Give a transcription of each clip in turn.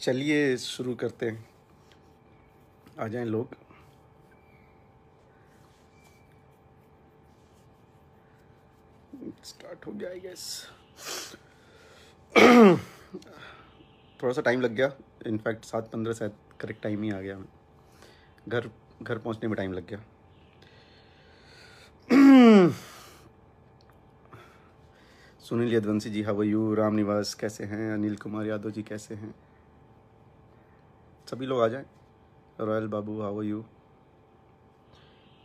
चलिए शुरू करते हैं। आ जाएँ लोग। स्टार्ट हो गया आई गेस थोड़ा सा टाइम लग गया। इनफैक्ट सात पंद्रह शायद करेक्ट टाइम ही आ गया। घर घर पहुँचने में टाइम लग गया। सुनील यदवंशी जी हाउ यू राम निवास, कैसे हैं? अनिल कुमार यादव जी, कैसे हैं? सभी लोग आ जाएँ। Royal Babu how you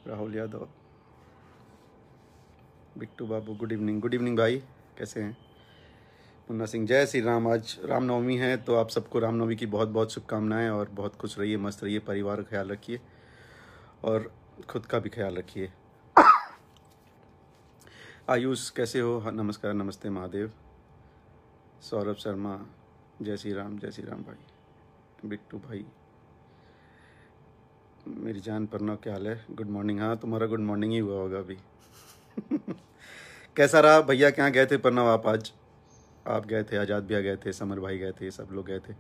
Rahul Yadav Bittu Babu good evening good evening भाई कैसे हैं? मुन्ना सिंह जय श्री राम। आज रामनवमी है तो आप सबको रामनवमी की बहुत बहुत शुभकामनाएँ और बहुत खुश रहिए मस्त रहिए परिवार का ख्याल रखिए और खुद का भी ख्याल रखिए। आयुष कैसे हो? हाँ, नमस्कार नमस्ते महादेव। सौरभ शर्मा जय श्री राम जय श्री राम भाई। बिट्टू भाई। मेरी जान परना क्या हाल है। गुड मॉर्निंग हाँ तुम्हारा गुड मॉर्निंग ही हुआ होगा अभी। कैसा रहा? भैया क्या गए थे परनव आप आज? आप गए थे, आज़ाद भैया गए थे, समर भाई गए थे, सब लोग गए थे।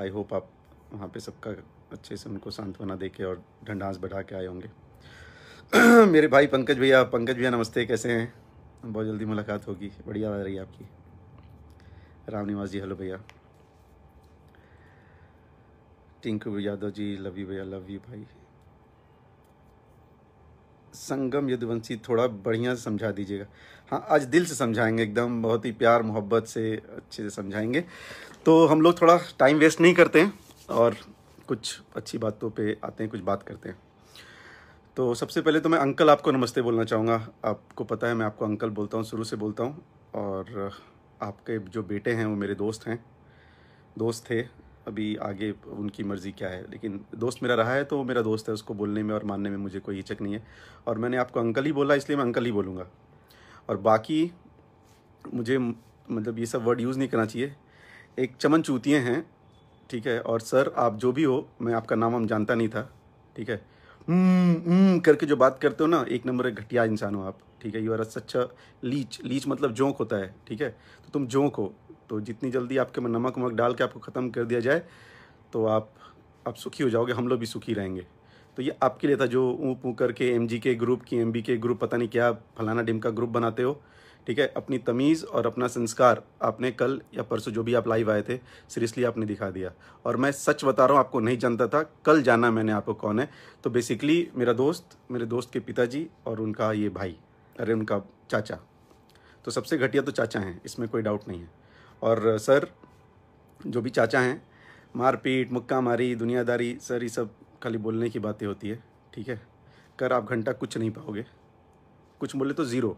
आई होप आप वहाँ पे सबका अच्छे से उनको सांत्वना दे के और ढंडास बढ़ा के आए होंगे। मेरे भाई पंकज भैया पंकज भैया नमस्ते, कैसे हैं? बहुत जल्दी मुलाकात होगी। बढ़िया आ रही है आपकी। राम निवास जी, हेलो भैया। टिंकू यादव जी लव यू भैया लव यू भाई संगम यदुवंशी, थोड़ा बढ़िया समझा दीजिएगा। हाँ आज दिल से समझाएँगे एकदम, बहुत ही प्यार, मोहब्बत से अच्छे से समझाएँगे। तो हम लोग थोड़ा टाइम वेस्ट नहीं करते हैं और कुछ अच्छी बातों पे आते हैं, कुछ बात करते हैं। तो सबसे पहले तो मैं अंकल आपको नमस्ते बोलना चाहूँगा। आपको पता है, मैं आपको अंकल बोलता हूँ, शुरू से बोलता हूँ। और आपके जो बेटे हैं, वो मेरे दोस्त हैं, दोस्त थे। अभी आगे उनकी मर्ज़ी क्या है। लेकिन दोस्त मेरा रहा है तो मेरा दोस्त है उसको बोलने में और मानने में मुझे कोई हिचक नहीं है। और मैंने आपको अंकल ही बोला इसलिए मैं अंकल ही बोलूँगा। और बाकी मुझे मतलब ये सब वर्ड यूज़ नहीं करना चाहिए। एक चमन चूतिए हैं ठीक है और सर आप जो भी हो मैं आपका नाम हम जानता नहीं था ठीक है। हम्म, हम्म करके जो बात करते हो ना एक नंबर एक घटिया इंसान हो आप ठीक है। You are a such leech leech मतलब जोंक होता है ठीक है। तो तुम जोंक हो। तो जितनी जल्दी आपके में, नमक वमक डाल के आपको ख़त्म कर दिया जाए तो आप आप सुखी हो जाओगे, हम लोग भी सुखी रहेंगे। तो ये आपके लिए था जो ऊँ ऊँ करके एम के ग्रुप की एम के ग्रुप पता नहीं क्या फलाना डिम का ग्रुप बनाते हो, ठीक है? अपनी तमीज़ और अपना संस्कार आपने कल या परसों जो भी आप लाइव आए थे सीरियसली आपने दिखा दिया। और मैं सच बता रहा हूँ, आपको नहीं जानता था, कल जाना मैंने आपको कौन है। तो बेसिकली मेरा दोस्त, मेरे दोस्त के पिताजी और उनका ये भाई, अरे उनका चाचा। तो सबसे घटिया तो चाचा हैं, इसमें कोई डाउट नहीं है। और सर, जो भी चाचा हैं, मारपीट मुक्का मारी दुनियादारी, सर, ये सब खाली बोलने की बातें होती है, ठीक है? कर आप घंटा कुछ नहीं पाओगे। कुछ बोले तो ज़ीरो,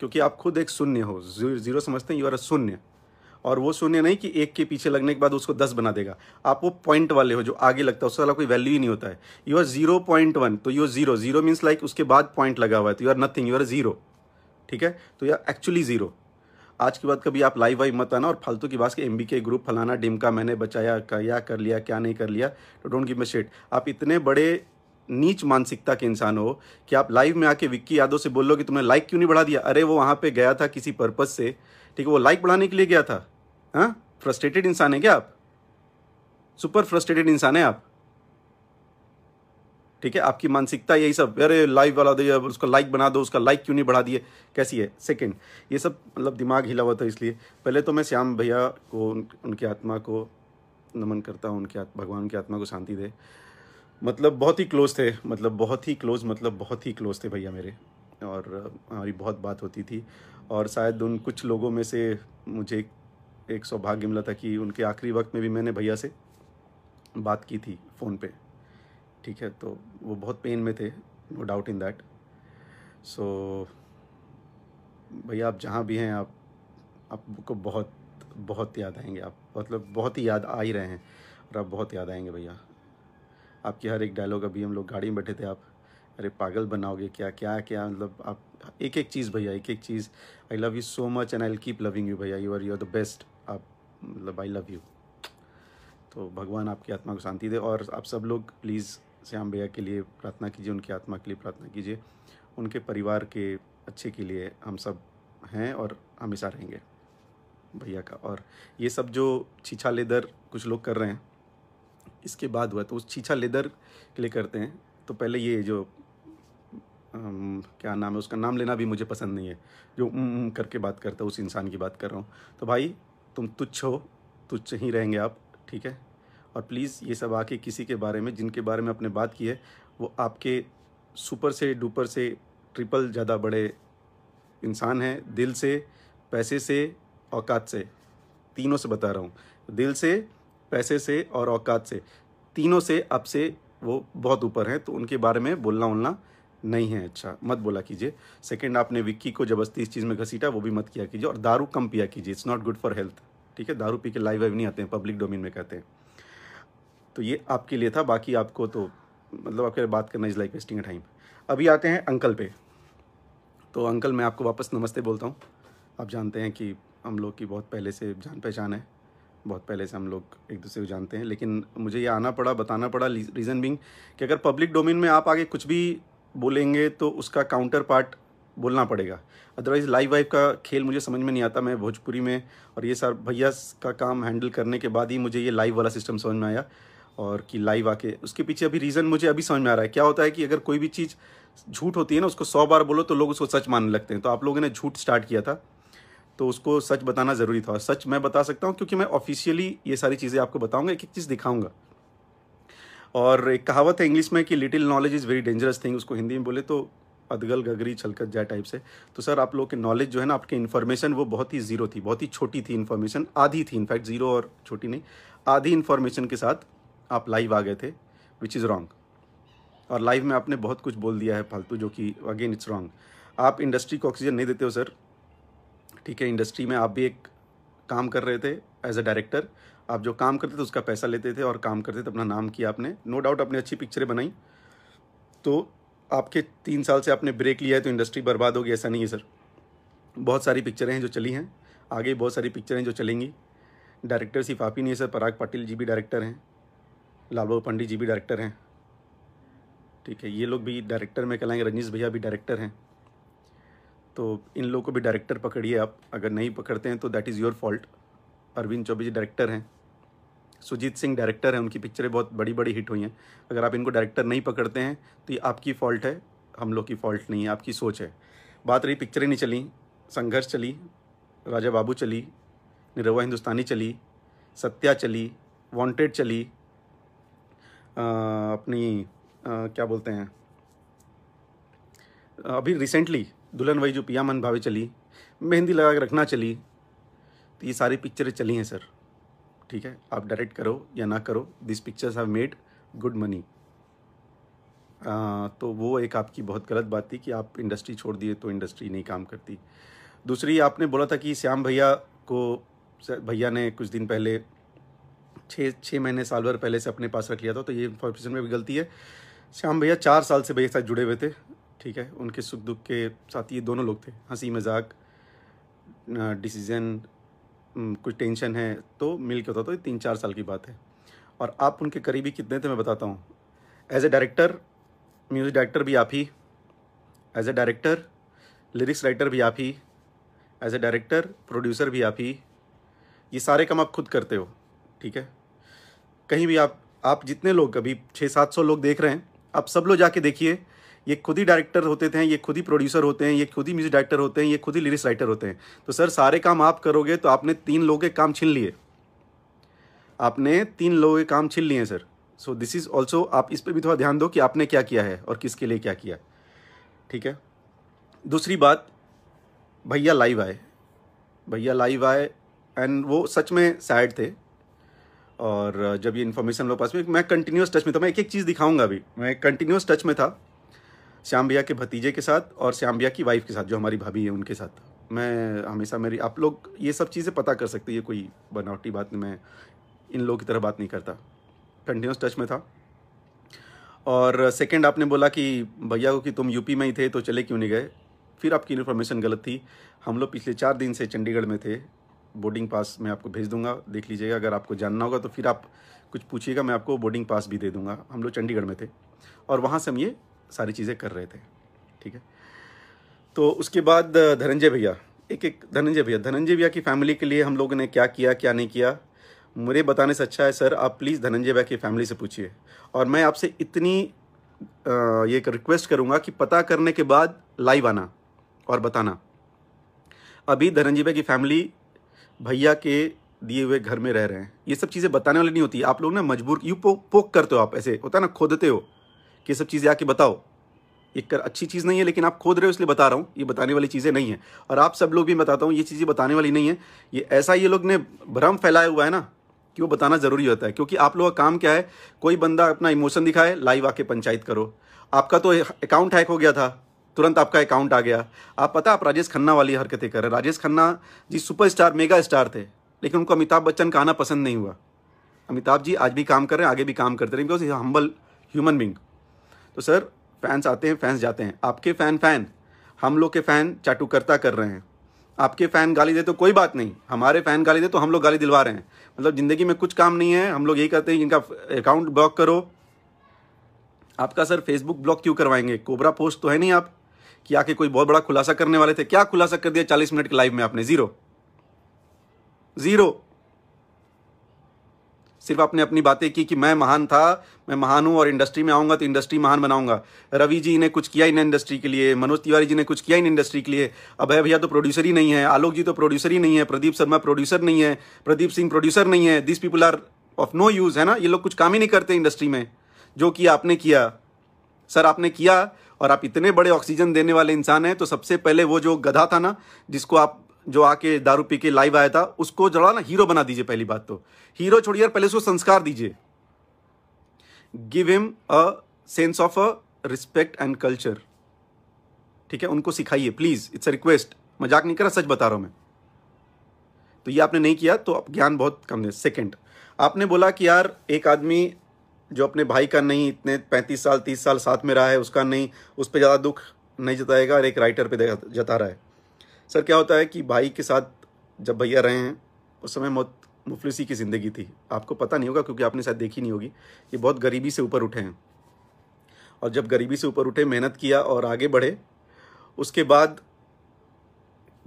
क्योंकि आप खुद एक शून्य हो। ज़ीरो समझते हैं यू आर अ शून्य। और वो शून्य नहीं कि एक के पीछे लगने के बाद उसको दस बना देगा। आप वो पॉइंट वाले हो जो आगे लगता है, उससे वाला कोई वैल्यू ही नहीं होता है। You are zero point one तो you zero zero means like उसके बाद पॉइंट लगा हुआ है तो you are nothing you are zero ठीक है? तो यू आर एक्चुअली ज़ीरो आज के बाद कभी आप लाइव वाइव मत आना और फालतू की बात के एम के ग्रुप फलाना डिम का मैंने बचाया, क्या, कर लिया, क्या नहीं कर लिया तो डोंट गिव मे शेट आप इतने बड़े नीच मानसिकता के इंसान हो कि आप लाइव में आके विक्की यादव से बोल लो कि तुमने लाइक क्यों नहीं बढ़ा दिया? अरे, वो वहाँ पे गया था किसी पर्पज से। ठीक है, वो लाइक बढ़ाने के लिए गया था। हाँ? फ्रस्ट्रेटेड इंसान है क्या आप? सुपर फ्रस्ट्रेटेड इंसान है आप। ठीक है? आपकी मानसिकता यही सब, अरे लाइव वाला दे उसका लाइक बना दो, उसका लाइक क्यों नहीं बढ़ा दिए? कैसी है? सेकंड ये सब मतलब दिमाग हिला हुआ था इसलिए। पहले तो मैं श्याम भैया को उनकी आत्मा को नमन करता हूँ, उनकी भगवान की आत्मा को शांति दे। मतलब बहुत ही क्लोज थे मतलब बहुत ही क्लोज मतलब बहुत ही क्लोज थे भैया मेरे। और हमारी बहुत बात होती थी। और शायद उन कुछ लोगों में से मुझे एक सौभाग्य मिला था कि उनके आखिरी वक्त में भी मैंने भैया से बात की थी, फ़ोन पे। ठीक है तो वो बहुत पेन में थे no doubt in that so भैया आप जहाँ भी हैं, आप, आपको बहुत बहुत याद आएँगे। आप मतलब बहुत ही याद आ ही रहे हैं और आप बहुत याद आएँगे भैया। आपकी हर एक डायलॉग अभी हम लोग गाड़ी में बैठे थे, आप, अरे पागल बनाओगे, क्या क्या क्या मतलब आप, एक एक चीज़ भैया, एक एक चीज़ I love you so much and I keep loving you भैया। You are you are the best आप मतलब आई लव यू तो भगवान आपकी आत्मा को शांति दे और आप सब लोग प्लीज़ श्याम भैया के लिए प्रार्थना कीजिए उनकी आत्मा के लिए प्रार्थना कीजिए उनके परिवार के अच्छे के लिए हम सब हैं और हमेशा रहेंगे भैया का। और ये सब जो छीछा लेदर कुछ लोग कर रहे हैं इसके बाद हुआ तो उस छीछा लेदर के लिए करते हैं। तो पहले ये जो अम, क्या नाम है उसका नाम लेना भी मुझे पसंद नहीं है। जो उम, उम करके बात करता है उस इंसान की बात कर रहा हूँ। तो भाई तुम तुच्छ हो तुच्छ ही रहेंगे आप ठीक है? और प्लीज़ ये सब आके किसी के बारे में, जिनके बारे में आपने बात की है, वो आपके सुपर से डुपर से ट्रिपल ज़्यादा बड़े इंसान हैं। दिल से, पैसे से, औकात से। तीनों से बता रहा हूँ। दिल से, पैसे से और औकात से। तीनों से आपसे वो बहुत ऊपर हैं तो उनके बारे में बोलना उलना नहीं है। अच्छा मत बोला कीजिए। सेकंड आपने विक्की को ज़बरदस्ती इस चीज़ में घसीटा, वो भी मत किया कीजिए। और दारू कम पिया कीजिए। It's not good for health ठीक है? दारू पी के लाइव वाइव नहीं आते हैं पब्लिक डोमेन में कहते हैं। तो ये आपके लिए था, बाकी आपको तो मतलब आपके बात करना इज़ लाइक वेस्टिंग टाइम अभी आते हैं अंकल पे। तो अंकल, मैं आपको वापस नमस्ते बोलता हूँ। आप जानते हैं कि हम लोग की बहुत पहले से जान पहचान है। बहुत पहले से हम लोग एक दूसरे को जानते हैं। लेकिन मुझे ये आना पड़ा, बताना पड़ा रीज़न बिंग कि अगर पब्लिक डोमेन में आप आगे कुछ भी बोलेंगे तो उसका काउंटर पार्ट बोलना पड़ेगा। अदरवाइज़ लाइव वाइव का खेल मुझे समझ में नहीं आता। मैं भोजपुरी में और ये सर भैया का काम हैंडल करने के बाद ही मुझे ये लाइव वाला सिस्टम समझ में आया। और कि लाइव आके, उसके पीछे अभी रीज़न मुझे अभी समझ में आ रहा है। क्या होता है कि अगर कोई भी चीज़ झूठ होती है ना, उसको सौ बार बोलो तो लोग उसको सच मानने लगते हैं। तो आप लोगों ने झूठ स्टार्ट किया था तो उसको सच बताना ज़रूरी था। और सच मैं बता सकता हूँ क्योंकि मैं ऑफिशियली ये सारी चीज़ें आपको बताऊँगा, एक एक चीज़ दिखाऊँगा। और एक कहावत है इंग्लिश में कि little knowledge is very dangerous thing उसको हिंदी में बोले तो अदगल गगरी छलकत जाए टाइप से। तो सर, आप लोग के नॉलेज जो है ना, आपकी इन्फॉर्मेशन वो बहुत ही ज़ीरो थी, बहुत ही छोटी थी इन्फॉर्मेशन आधी थी इनफैक्ट ज़ीरो और छोटी नहीं, आधी इन्फॉर्मेशन के साथ आप लाइव आ गए थे विच इज़ रॉन्ग और लाइव में आपने बहुत कुछ बोल दिया है फालतू, जो कि अगेन इट्स रॉन्ग आप इंडस्ट्री को ऑक्सीजन नहीं देते हो सर ठीक है इंडस्ट्री में आप भी एक काम कर रहे थे एज अ डायरेक्टर आप जो काम करते थे, उसका पैसा लेते थे और काम करते थे, अपना नाम किया आपने. नो डाउट आपने अच्छी पिक्चरें बनाई. तो आपके तीन साल से आपने ब्रेक लिया है तो इंडस्ट्री बर्बाद होगी ऐसा नहीं है सर बहुत सारी पिक्चरें हैं जो चली हैं. आगे बहुत सारी पिक्चरें जो चलेंगी. डायरेक्टर सिर्फ़ आप ही नहीं है सर पराग पाटिल जी भी डायरेक्टर हैं. लाल बाबू पंडित जी भी डायरेक्टर हैं। ठीक है, ये लोग भी डायरेक्टर में कहलाएँगे, रजनीश भैया भी डायरेक्टर हैं। तो इन लोगों को भी डायरेक्टर पकड़िए आप, अगर नहीं पकड़ते हैं तो that is your fault Arvind Choubey ji director हैं। सुजीत सिंह डायरेक्टर हैं, उनकी पिक्चरें बहुत बड़ी बड़ी हिट हुई हैं। अगर आप इनको डायरेक्टर नहीं पकड़ते हैं तो ये आपकी फ़ॉल्ट है, हम लोग की फ़ॉल्ट नहीं है, आपकी सोच है। बात रही पिक्चरें नहीं चली, संघर्ष चली, राजा बाबू चली, निरवा हिंदुस्तानी चली, सत्या चली वांटेड चली अपनी क्या बोलते हैं? अभी रिसेंटली दुल्हन वही जो पिया मन भावे चली, मेहंदी लगा के रखना चली तो ये सारी पिक्चरें चली हैं सर ठीक है? आप डायरेक्ट करो या ना करो this pictures have made good money तो वो एक आपकी बहुत गलत बात थी कि आप इंडस्ट्री छोड़ दिए तो इंडस्ट्री नहीं काम करती। दूसरी, आपने बोला था कि श्याम भैया को भैया ने कुछ दिन पहले छः छः महीने, साल भर पहले से अपने पास रख लिया था तो ये इन्फॉर्मेशन में भी गलती है। श्याम भैया चार साल से भैया साथ जुड़े हुए थे, ठीक है? उनके सुख दुख के साथ ये दोनों लोग थे। हँसी मज़ाक डिसीज़न कुछ टेंशन है तो मिल के होता तो ये तीन चार साल की बात है। और आप उनके करीबी कितने थे मैं बताता हूँ। As a director music director भी आप ही। As a director lyrics writer भी आप ही। एज ए डायरेक्टर प्रोड्यूसर भी आप ही। ये सारे काम आप खुद करते हो, ठीक है? कहीं भी आप आप जितने लोग, अभी छः सात सौ लोग देख रहे हैं, आप सब लोग जाके देखिए, ये खुद ही डायरेक्टर होते थे, ये खुद ही प्रोड्यूसर होते हैं, ये खुद ही म्यूज़िक डायरेक्टर होते हैं, ये खुद ही लिरिक्स राइटर होते हैं। तो सर, सारे काम आप करोगे तो आपने तीन लोगों के काम छीन लिए। आपने तीन लोगों के काम छीन लिए हैं, sir. So this is also आप इस पर भी थोड़ा ध्यान दो कि आपने क्या किया है और किसके लिए क्या किया। ठीक है? दूसरी बात, भैया लाइव आए। भैया लाइव आए एंड वो सच में सैड थे। और जब ये इन्फॉर्मेशन लोग पास में, मैं कंटिन्यूस टच में था। मैं एक एक चीज़ दिखाऊँगा अभी। मैं कंटिन्यूस टच में था, श्याम भैया के भतीजे के साथ और श्याम भैया की वाइफ के साथ, जो हमारी भाभी है उनके साथ। मैं हमेशा मेरी, आप लोग ये सब चीज़ें पता कर सकते ये कोई बनावटी बात नहीं, मैं इन लोगों की तरह बात नहीं करता। कंटिन्यूस टच में था। और सेकंड आपने बोला कि, भैया को कि तुम यूपी में ही थे तो चले क्यों नहीं गए? फिर आपकी इन्फॉर्मेशन गलत थी। हम लोग पिछले चार दिन से चंडीगढ़ में थे। बोर्डिंग पास मैं आपको भेज दूँगा, देख लीजिएगा, अगर आपको जानना होगा तो फिर आप कुछ पूछिएगा, मैं आपको बोर्डिंग पास भी दे दूँगा। हम लोग चंडीगढ़ में थे और वहाँ से हम ये सारी चीज़ें कर रहे थे, ठीक है? तो उसके बाद, धनंजय भैया, एक एक, धनंजय भैया धनंजय भैया की फैमिली के लिए हम लोगों ने क्या किया, क्या नहीं किया? मुझे बताने से अच्छा है, सर, आप प्लीज़ धनंजय भैया की फैमिली से पूछिए। और मैं आपसे इतनी ये रिक्वेस्ट करूँगा कि पता करने के बाद लाइव आना और बताना। अभी धनंजय भैया की फैमिली भैया के दिए हुए घर में रह रहे हैं। ये सब चीज़ें बताने वाली नहीं होती। आप लोग ना मजबूर यू पो, पोक करते हो आप ऐसे। होता है ना खोदते हो कि ये सब चीज़ें आके बताओ। एक कर अच्छी चीज़ नहीं है लेकिन आप खोद रहे हो इसलिए बता रहा हूँ। ये बताने वाली चीज़ें नहीं है। और आप सब लोग भी बताता हूँ ये चीज़ें बताने वाली नहीं है। ये ऐसा ये लोग ने भ्रम फैलाया हुआ है ना कि वो बताना ज़रूरी होता है। क्योंकि आप लोगों का काम क्या है? कोई बंदा अपना इमोशन दिखाए लाइव आके पंचायत करो। आपका तो अकाउंट हैक हो गया था। तुरंत आपका अकाउंट आ गया। आप पता, आप राजेश खन्ना वाली हरकतें कर रहे हैं। Rajesh Khanna ji superstar mega star थे, लेकिन उनको अमिताभ बच्चन का आना पसंद नहीं हुआ। अमिताभ जी आज भी काम कर रहे हैं, आगे भी काम करते रहे बिकॉज़ हम्बल ह्यूमन बींग तो सर फैंस आते हैं फैंस जाते हैं। आपके फ़ैन फ़ैन हम लोग के फ़ैन चाटुकर्ता कर रहे हैं। आपके फ़ैन गाली दे तो कोई बात नहीं। हमारे फ़ैन गाली दे तो हम लोग गाली दिलवा रहे हैं। मतलब ज़िंदगी में कुछ काम नहीं है, हम लोग यही करते हैं इनका अकाउंट ब्लॉक करो। आपका सर फेसबुक ब्लॉक क्यों करवाएँगे? कोबरा पोस्ट तो है नहीं आप। कि आके कोई बहुत बड़ा खुलासा करने वाले थे? क्या खुलासा कर दिया चालीस मिनट के लाइव में आपने? ज़ीरो ज़ीरो सिर्फ़ आपने अपनी बातें की कि मैं महान था, मैं महान हूँ और इंडस्ट्री में आऊँगा तो इंडस्ट्री महान बनाऊँगा। रवि जी ने कुछ किया इन इंडस्ट्री के लिए, मनोज तिवारी जी ने कुछ किया इन इंडस्ट्री के लिए। अभय भैया तो प्रोड्यूसर ही नहीं है, आलोक जी तो प्रोड्यूसर ही नहीं है, प्रदीप शर्मा प्रोड्यूसर नहीं है, प्रदीप सिंह प्रोड्यूसर नहीं है। This people are of no use है ना? ये लोग कुछ काम ही नहीं करते इंडस्ट्री में। जो कि आपने किया सर आपने किया और आप इतने बड़े ऑक्सीजन देने वाले इंसान हैं तो सबसे पहले वो जो गधा था ना, जिसको आप, जो आके दारू पी के लाइव आया था, उसको जरा ना हीरो बना दीजिए पहली बात तो। हीरो छोड़िए पहले उसको संस्कार दीजिए। Give him a sense of a respect and culture ठीक है, उनको सिखाइए प्लीज़ इट्स अ रिक्वेस्ट मज़ाक नहीं करा सच बता रहा हूँ मैं। तो ये आपने नहीं किया तो आप ज्ञान बहुत कम है। सेकेंड आपने बोला कि यार, एक आदमी जो अपने भाई का नहीं, इतने पैंतीस साल, तीस साल साथ में रहा है, उसका नहीं, उस पर ज़्यादा दुख नहीं जताएगा और एक राइटर पे जता रहा है। सर, क्या होता है कि भाई के साथ जब भैया रहे हैं, उस समय बहुत मुफलिसी की ज़िंदगी थी। आपको पता नहीं होगा क्योंकि आपने शायद देखी नहीं होगी, ये बहुत गरीबी से ऊपर उठे हैं। और जब गरीबी से ऊपर उठे, मेहनत किया और आगे बढ़े, उसके बाद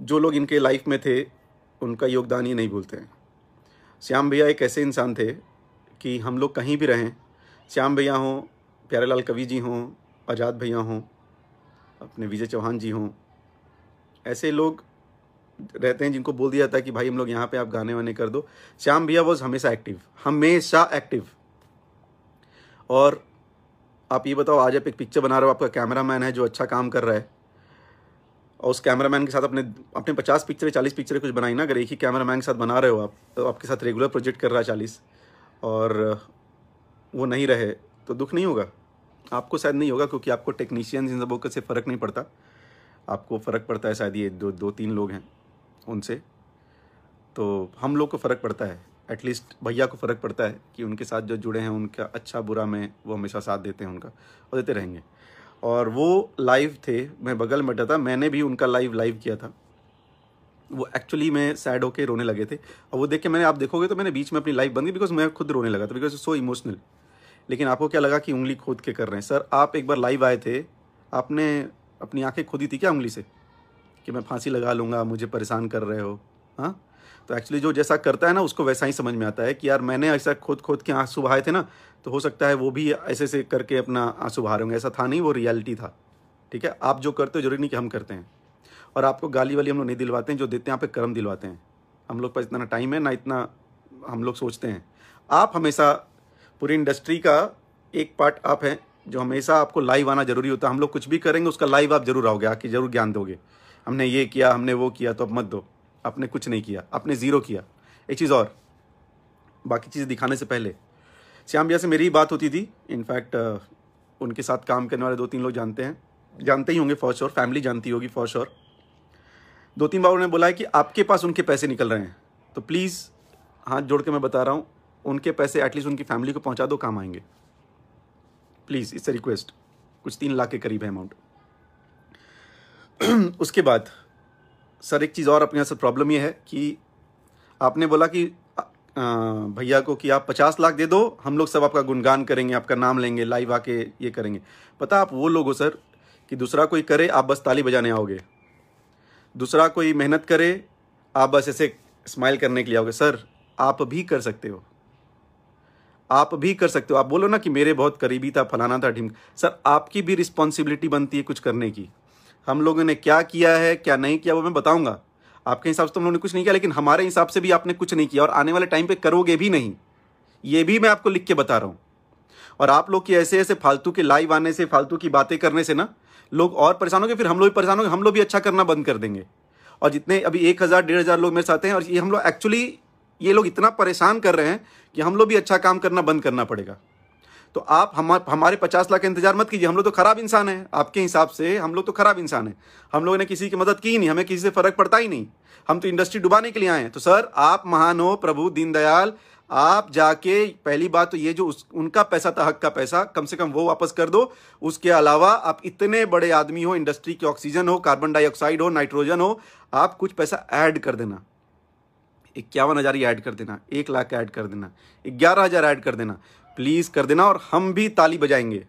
जो लोग इनके लाइफ में थे, उनका योगदान ही नहीं भूलते हैं। श्याम भैया एक ऐसे इंसान थे कि हम लोग कहीं भी रहें श्याम भैया हों, प्यारेलाल कवि जी हों, आज़ाद भैया हों, अपने विजय चौहान जी हों, ऐसे लोग रहते हैं जिनको बोल दिया जाता है कि भाई हम लोग यहाँ पे आप गाने वाने कर दो। श्याम भैया वॉज़ हमेशा एक्टिव हमेशा एक्टिव और आप ये बताओ, आज आप एक पिक्चर बना रहे हो, आपका कैमरा मैन है जो अच्छा काम कर रहा है। और उस कैमरा मैन के साथ अपने अपने पचास पिक्चर चालीस पिक्चर कुछ बनाई ना, अगर एक ही कैमरा मैन के साथ बना रहे हो आप तो आपके साथ रेगुलर प्रोजेक्ट कर रहा है चालीस। और वो नहीं रहे तो दुख नहीं होगा। आपको शायद नहीं होगा, क्योंकि आपको टेक्नीशियन इन सबों से फ़र्क नहीं पड़ता। आपको फ़र्क पड़ता है शायद ये दो दो, तीन लोग हैं उनसे। तो हम लोग को फ़र्क पड़ता है। एटलीस्ट भैया को फ़र्क पड़ता है कि उनके साथ जो जुड़े हैं, उनका अच्छा बुरा में वो हमेशा साथ देते हैं उनका और देते रहेंगे। और वो लाइव थे, मैं बगल में बैठा था, मैंने भी उनका लाइव लाइव किया था। वो एक्चुअली मैं सैड होके रोने लगे थे। और वो देख के मैंने, आप देखोगे तो मैंने बीच में अपनी लाइफ बंद की बिकॉज़ मैं खुद रोने लगा था बिकॉज़ सो इमोशनल लेकिन आपको क्या लगा कि उंगली खोद के कर रहे हैं? सर, आप एक बार लाइव आए थे, आपने अपनी आँखें खोदी थी क्या उंगली से? कि मैं फांसी लगा लूँगा, मुझे परेशान कर रहे हो हाँ? तो एक्चुअली जो जैसा करता है ना, उसको वैसा ही समझ में आता है कि यार, मैंने ऐसा खोद खोद के आँसू बहाए थे ना तो हो सकता है वो भी ऐसे ऐसे करके अपना आँसू बहा रहे होंगे। ऐसा था नहीं, वो रियलिटी था, ठीक है? आप जो करते हो, ज़रूरी नहीं कि हम करते हैं। और आपको गाली वाली हम लोग नहीं दिलवाते हैं, जो देते हैं यहाँ पे कर्म दिलवाते हैं। हम लोग पास इतना टाइम है, ना इतना हम लोग सोचते हैं। आप हमेशा पूरी इंडस्ट्री का एक पार्ट आप हैं, जो हमेशा आपको लाइव आना ज़रूरी होता है। हम लोग कुछ भी करेंगे, उसका लाइव आप ज़रूर आओगे, आके ज़रूर ज्ञान दोगे। हमने ये किया, हमने वो किया तो अब मत दो। आपने कुछ नहीं किया, आपने ज़ीरो किया। एक चीज़ और, बाकी चीज़ दिखाने से पहले, श्याम भैया से मेरी ही बात होती थी। इनफैक्ट उनके साथ काम करने वाले दो तीन लोग जानते हैं। जानते ही होंगे फॉर श्योर फैमिली जानती होगी फॉर श्योर दो तीन बार उन्होंने बोला है कि आपके पास उनके पैसे निकल रहे हैं। तो प्लीज़ हाथ जोड़ के मैं बता रहा हूँ उनके पैसे एटलीस्ट उनकी फैमिली को पहुँचा दो, काम आएँगे। प्लीज़ इट्स अ रिक्वेस्ट कुछ तीन लाख के करीब है अमाउंट उसके बाद सर एक चीज़ और अपने यहाँ से प्रॉब्लम ये है कि आपने बोला कि भैया को कि आप पचास लाख दे दो, हम लोग सब आपका गुणगान करेंगे, आपका नाम लेंगे लाइव आके ये करेंगे। पता आप वो लोग हो सर कि दूसरा कोई करे, आप बस ताली बजाने आओगे। दूसरा कोई मेहनत करे, आप बस ऐसे स्माइल करने के लिए आओगे। सर आप भी कर सकते हो। आप भी कर सकते हो। आप बोलो ना कि मेरे बहुत करीबी था, फलाना था ढिम सर, आपकी भी रिस्पॉन्सिबिलिटी बनती है कुछ करने की। हम लोगों ने क्या किया है, क्या नहीं किया, वो मैं बताऊँगा। आपके हिसाब से तो हम लोगों ने कुछ नहीं किया, लेकिन हमारे हिसाब से भी आपने कुछ नहीं किया, और आने वाले टाइम पे करोगे भी नहीं। ये भी मैं आपको लिख के बता रहा हूँ। और आप लोग की ऐसे ऐसे फालतू के लाइव आने से, फालतू की बातें करने से ना, लोग और परेशान होंगे, फिर हम लोग भी परेशान होंगे, हम लोग भी अच्छा करना बंद कर देंगे। और जितने अभी एक हज़ार, डेढ़ हज़ार लोग मेरे साथ हैं, और ये हम लोग एक्चुअली ये लोग इतना परेशान कर रहे हैं कि हम लोग भी अच्छा काम करना बंद करना पड़ेगा। तो आप हम हमारे पचास लाख का इंतज़ार मत कीजिए हम लोग तो खराब इंसान है। आपके हिसाब से हम लोग तो खराब इंसान है। हम लोगों ने किसी की मदद की ही नहीं हमें किसी से फ़र्क पड़ता ही नहीं। हम तो इंडस्ट्री डुबाने के लिए आए हैं। तो सर आप महान हो प्रभु दीनदयाल आप जाके पहली बात तो ये जो उस, उनका पैसा था हक का पैसा कम से कम वो वापस कर दो। उसके अलावा आप इतने बड़े आदमी हो इंडस्ट्री की ऑक्सीजन हो कार्बन डाइऑक्साइड हो नाइट्रोजन हो आप कुछ पैसा ऐड कर देना। इक्यावन हज़ार ही ऐड कर देना, एक लाख ऐड कर देना, ग्यारह हज़ार ऐड कर देना प्लीज़ कर देना और हम भी ताली बजाएँगे।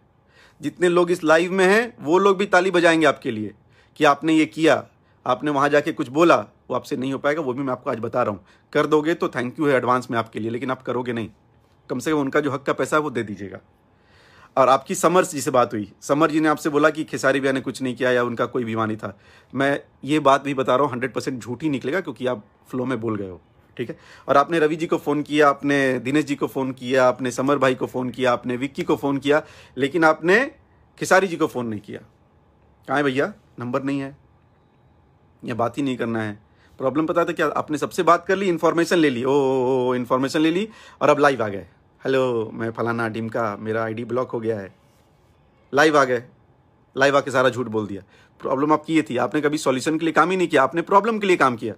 जितने लोग इस लाइव में हैं, वो लोग भी ताली बजाएँगे आपके लिए कि आपने ये किया, आपने वहाँ जाके कुछ बोला, वो आपसे नहीं हो पाएगा, वो भी मैं आपको आज बता रहा हूँ। कर दोगे तो थैंक यू है एडवांस में आपके लिए, लेकिन आप करोगे नहीं। कम से कम उनका जो हक का पैसा है, वो दे दीजिएगा। और आपकी समर जी से बात हुई, समर जी ने आपसे बोला कि खेसारी भैया ने कुछ नहीं किया या उनका कोई बीमारी था। मैं ये बात भी बता रहा हूँ हंड्रेड परसेंट झूठ निकलेगा क्योंकि आप फ्लो में बोल गए हो। ठीक है? और आपने रवि जी को फ़ोन किया, आपने दिनेश जी को फ़ोन किया, आपने समर भाई को फ़ोन किया, आपने विक्की को फ़ोन किया, लेकिन आपने खिसारी जी को फ़ोन नहीं किया। कहाँ है भैया? नंबर नहीं है। या बात ही नहीं करना है। प्रॉब्लम पता था क्या, आपने सबसे बात कर ली इन्फॉर्मेशन ले ली। ओ इन्फॉर्मेशन ले ली और अब लाइव आ गए। हेलो मैं फलाना टीम का, मेरा आईडी ब्लॉक हो गया है। लाइव आ गए। लाइव आके सारा झूठ बोल दिया। प्रॉब्लम आपकी ये थी। आपने कभी सॉल्यूशन के लिए काम ही नहीं किया। आपने प्रॉब्लम के लिए काम किया।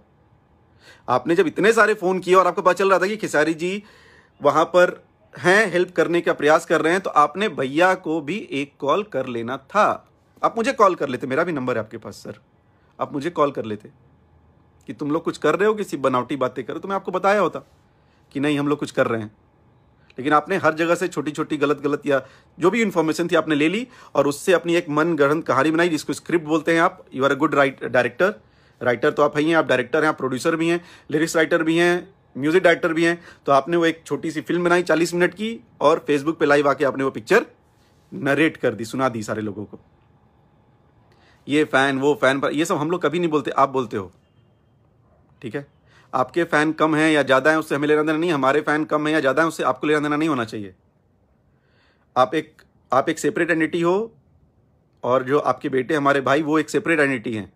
आपने जब इतने सारे फ़ोन किए और आपको पता चल रहा था कि खिसारी जी वहाँ पर हैं हेल्प करने का प्रयास कर रहे हैं तो आपने भैया को भी एक कॉल कर लेना था। आप मुझे कॉल कर लेते, मेरा भी नंबर है आपके पास सर आप मुझे कॉल कर लेते कि तुम लोग कुछ कर रहे हो, किसी बनावटी बातें करो तो मैं आपको बताया होता कि नहीं, हम लोग कुछ कर रहे हैं। लेकिन आपने हर जगह से छोटी छोटी गलत गलत या जो भी इन्फॉर्मेशन थी, आपने ले ली और उससे अपनी एक मन गढ़ कहानी बनाई, जिसको स्क्रिप्ट बोलते हैं आप। You are a good right director writer तो आप हैं आप डायरेक्टर हैं, आप प्रोड्यूसर भी हैं, लिरिक्स राइटर भी हैं, म्यूज़िक डायरेक्टर भी हैं तो आपने वो एक छोटी सी फ़िल्म बनाई चालीस मिनट की और फेसबुक पे लाइव आके आपने वो पिक्चर नरेट कर दी, सुना दी सारे लोगों को। ये फ़ैन वो फ़ैन पर, ये सब हम लोग कभी नहीं बोलते, आप बोलते हो। ठीक है? आपके फ़ैन कम हैं या ज़्यादा हैं, उससे हमें लेना देना नहीं, हमारे फ़ैन कम है या ज़्यादा हैं, उससे आपको लेना देना नहीं होना चाहिए। आप एक आप एक सेपरेट एंटिटी हो और जो आपके बेटे, हमारे भाई, वो एक सेपरेट एंटिटी हैं।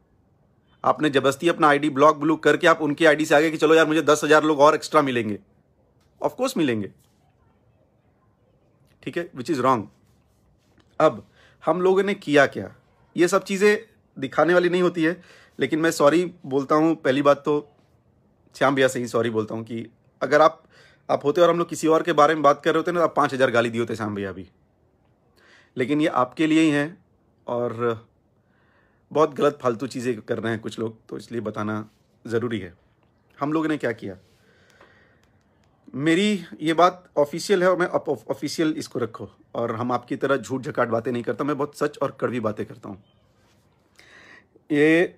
आपने ज़बरदस्ती अपना आईडी ब्लॉक ब्लूक करके आप उनकी आईडी से आगे कि चलो यार मुझे दस हज़ार लोग और एक्स्ट्रा मिलेंगे। ऑफकोर्स मिलेंगे। ठीक है? विच इज़ रॉन्ग अब हम लोगों ने किया क्या? ये सब चीज़ें दिखाने वाली नहीं होती है, लेकिन मैं सॉरी बोलता हूँ, पहली बात तो श्याम भैया से ही सॉरी बोलता हूँ कि अगर आप आप होते और हम लोग किसी और के बारे में बात कर रहे होते ना तो आप पाँच हज़ार गाली दिए होते श्याम भैया भी। लेकिन ये आपके लिए ही हैं और बहुत गलत फालतू चीज़ें कर रहे हैं कुछ लोग तो इसलिए बताना ज़रूरी है। हम लोगों ने क्या किया? मेरी ये बात ऑफिशियल है और मैं ऑफिशियल इसको रखो और हम आपकी तरह झूठ झकाट बातें नहीं करता, मैं बहुत सच और कड़वी बातें करता हूँ। ये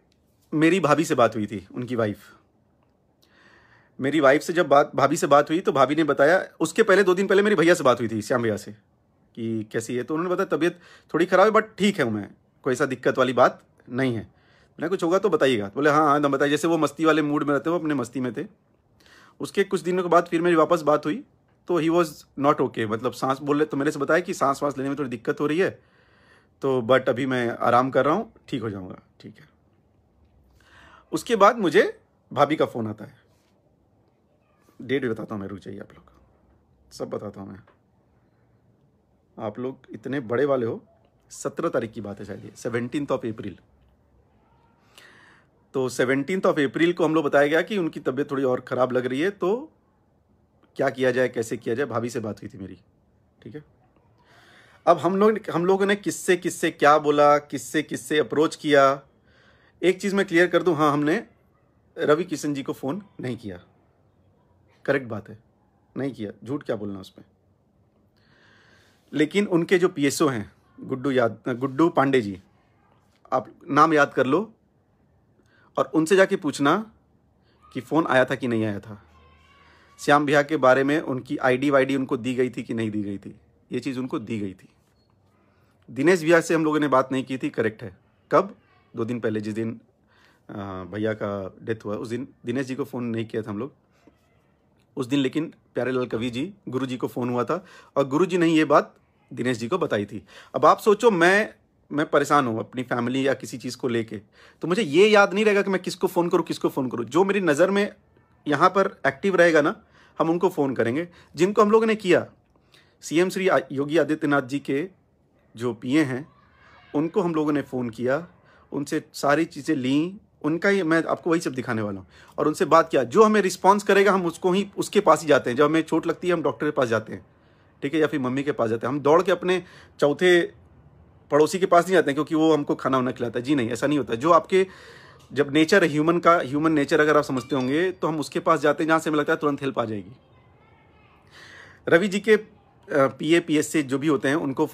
मेरी भाभी से बात हुई थी, उनकी वाइफ मेरी वाइफ से जब बात, भाभी से बात हुई तो भाभी ने बताया, उसके पहले, दो दिन पहले मेरी भैया से बात हुई थी, श्याम भैया से, कि कैसी है? तो उन्होंने बताया, तबीयत थोड़ी ख़राब है बट ठीक है मैं, कोई ऐसा दिक्कत वाली बात नहीं है। मैंने कुछ होगा तो बताइएगा। बोले हाँ हाँ ना बताइए। जैसे वो मस्ती वाले मूड में रहते वो अपने मस्ती में थे। उसके कुछ दिनों के बाद फिर मेरी वापस बात हुई तो ही वॉज़ नॉट ओके मतलब सांस बोल रहे तो मेरे से बताया कि सांस वांस लेने में थोड़ी दिक्कत हो रही है तो बट अभी मैं आराम कर रहा हूँ, ठीक हो जाऊँगा, ठीक है। उसके बाद मुझे भाभी का फ़ोन आता है। डेट भी बताता हूँ मैं, रुक जाइए आप लोग। सब बताता हूँ मैं। आप लोग इतने बड़े वाले हो, सत्रह तारीख की बात है शायद ये सेवनटीन ऑफ़ अप्रैल तो सेवनटीन ऑफ़ अप्रैल को हम लोग बताया गया कि उनकी तबीयत थोड़ी और ख़राब लग रही है तो क्या किया जाए, कैसे किया जाए, भाभी से बात हुई थी मेरी, ठीक है? अब हम लोग हम लोगों ने किससे किससे क्या बोला, किससे किससे अप्रोच किया? एक चीज़ मैं क्लियर कर दूँ? हाँ हमने रवि किशन जी को फ़ोन नहीं किया। करेक्ट बात है, नहीं किया, झूठ क्या बोलना उसमें? लेकिन उनके जो पीएसओ हैं, गुड्डू याद, गुड्डू पांडे जी, आप नाम याद कर लो और उनसे जाके पूछना कि फ़ोन आया था कि नहीं आया था। श्याम भैया के बारे में उनकी आईडी वाईडी उनको दी गई थी कि नहीं दी गई थी। ये चीज़ उनको दी गई थी। दिनेश भैया से हम लोगों ने बात नहीं की थी करेक्ट है। कब? दो दिन पहले, जिस दिन भैया का डेथ हुआ, उस दिन दिनेश जी को फ़ोन नहीं किया था हम लोग। उस दिन लेकिन प्यारे लाल कवि जी गुरु जी को फ़ोन हुआ था और गुरु जी ने ये बात दिनेश जी को बताई थी। अब आप सोचो, मैं मैं परेशान हूँ अपनी फैमिली या किसी चीज़ को लेके। तो मुझे ये याद नहीं रहेगा कि मैं किसको फ़ोन करूँ, किसको फ़ोन करूँ। जो मेरी नज़र में यहाँ पर एक्टिव रहेगा ना, हम उनको फ़ोन करेंगे। जिनको हम लोगों ने किया सीएम श्री योगी आदित्यनाथ जी के जो पीए हैं, उनको हम लोगों ने फ़ोन किया, उनसे सारी चीज़ें ली, उनका ही मैं आपको वही सब दिखाने वाला हूँ। और उनसे बात किया, जो हमें रिस्पॉन्स करेगा, हम उसको ही, उसके पास ही जाते हैं। जब हमें चोट लगती है, हम डॉक्टर के पास जाते हैं। ठीक है? या फिर मम्मी के पास जाते हैं। हम दौड़ के अपने चौथे पड़ोसी के पास नहीं आते हैं क्योंकि वो हमको खाना वाना खिलाता है। जी नहीं, ऐसा नहीं होता। जो आपके, जब नेचर है ह्यूमन का ह्यूमन नेचर अगर आप समझते होंगे तो हम उसके पास जाते हैं जहाँ से हमें लगता है तुरंत हेल्प आ जाएगी। रवि जी के पी ए पी एस से जो भी होते हैं, उनको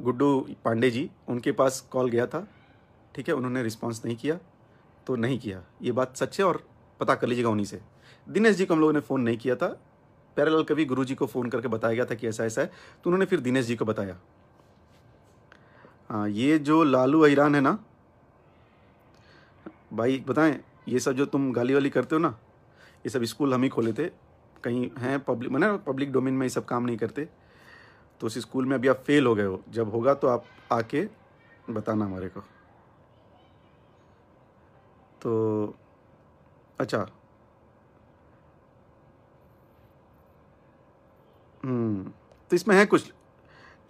गुड्डू पांडे जी, उनके पास कॉल गया था। ठीक है, उन्होंने रिस्पॉन्स नहीं किया तो नहीं किया। ये बात सच है और पता कर लीजिएगा उन्हीं से। दिनेश जी को हम लोगों ने फ़ोन नहीं किया था। प्यारेलाल कवि गुरु जी को फ़ोन करके बताया गया था कि ऐसा ऐसा है। तो उन्होंने फिर दिनेश जी को बताया। हाँ ये जो लालू अहिरान है ना, भाई बताएँ, ये सब जो तुम गाली वाली करते हो ना, ये सब स्कूल हम ही खोले थे, कहीं हैं पब्लिक मैंने पब्लिक डोमेन में ये सब काम नहीं करते तो उस स्कूल में अभी आप फेल हो गए हो, जब होगा तो आप आके बताना हमारे को। तो अच्छा। हम्म तो इसमें है कुछ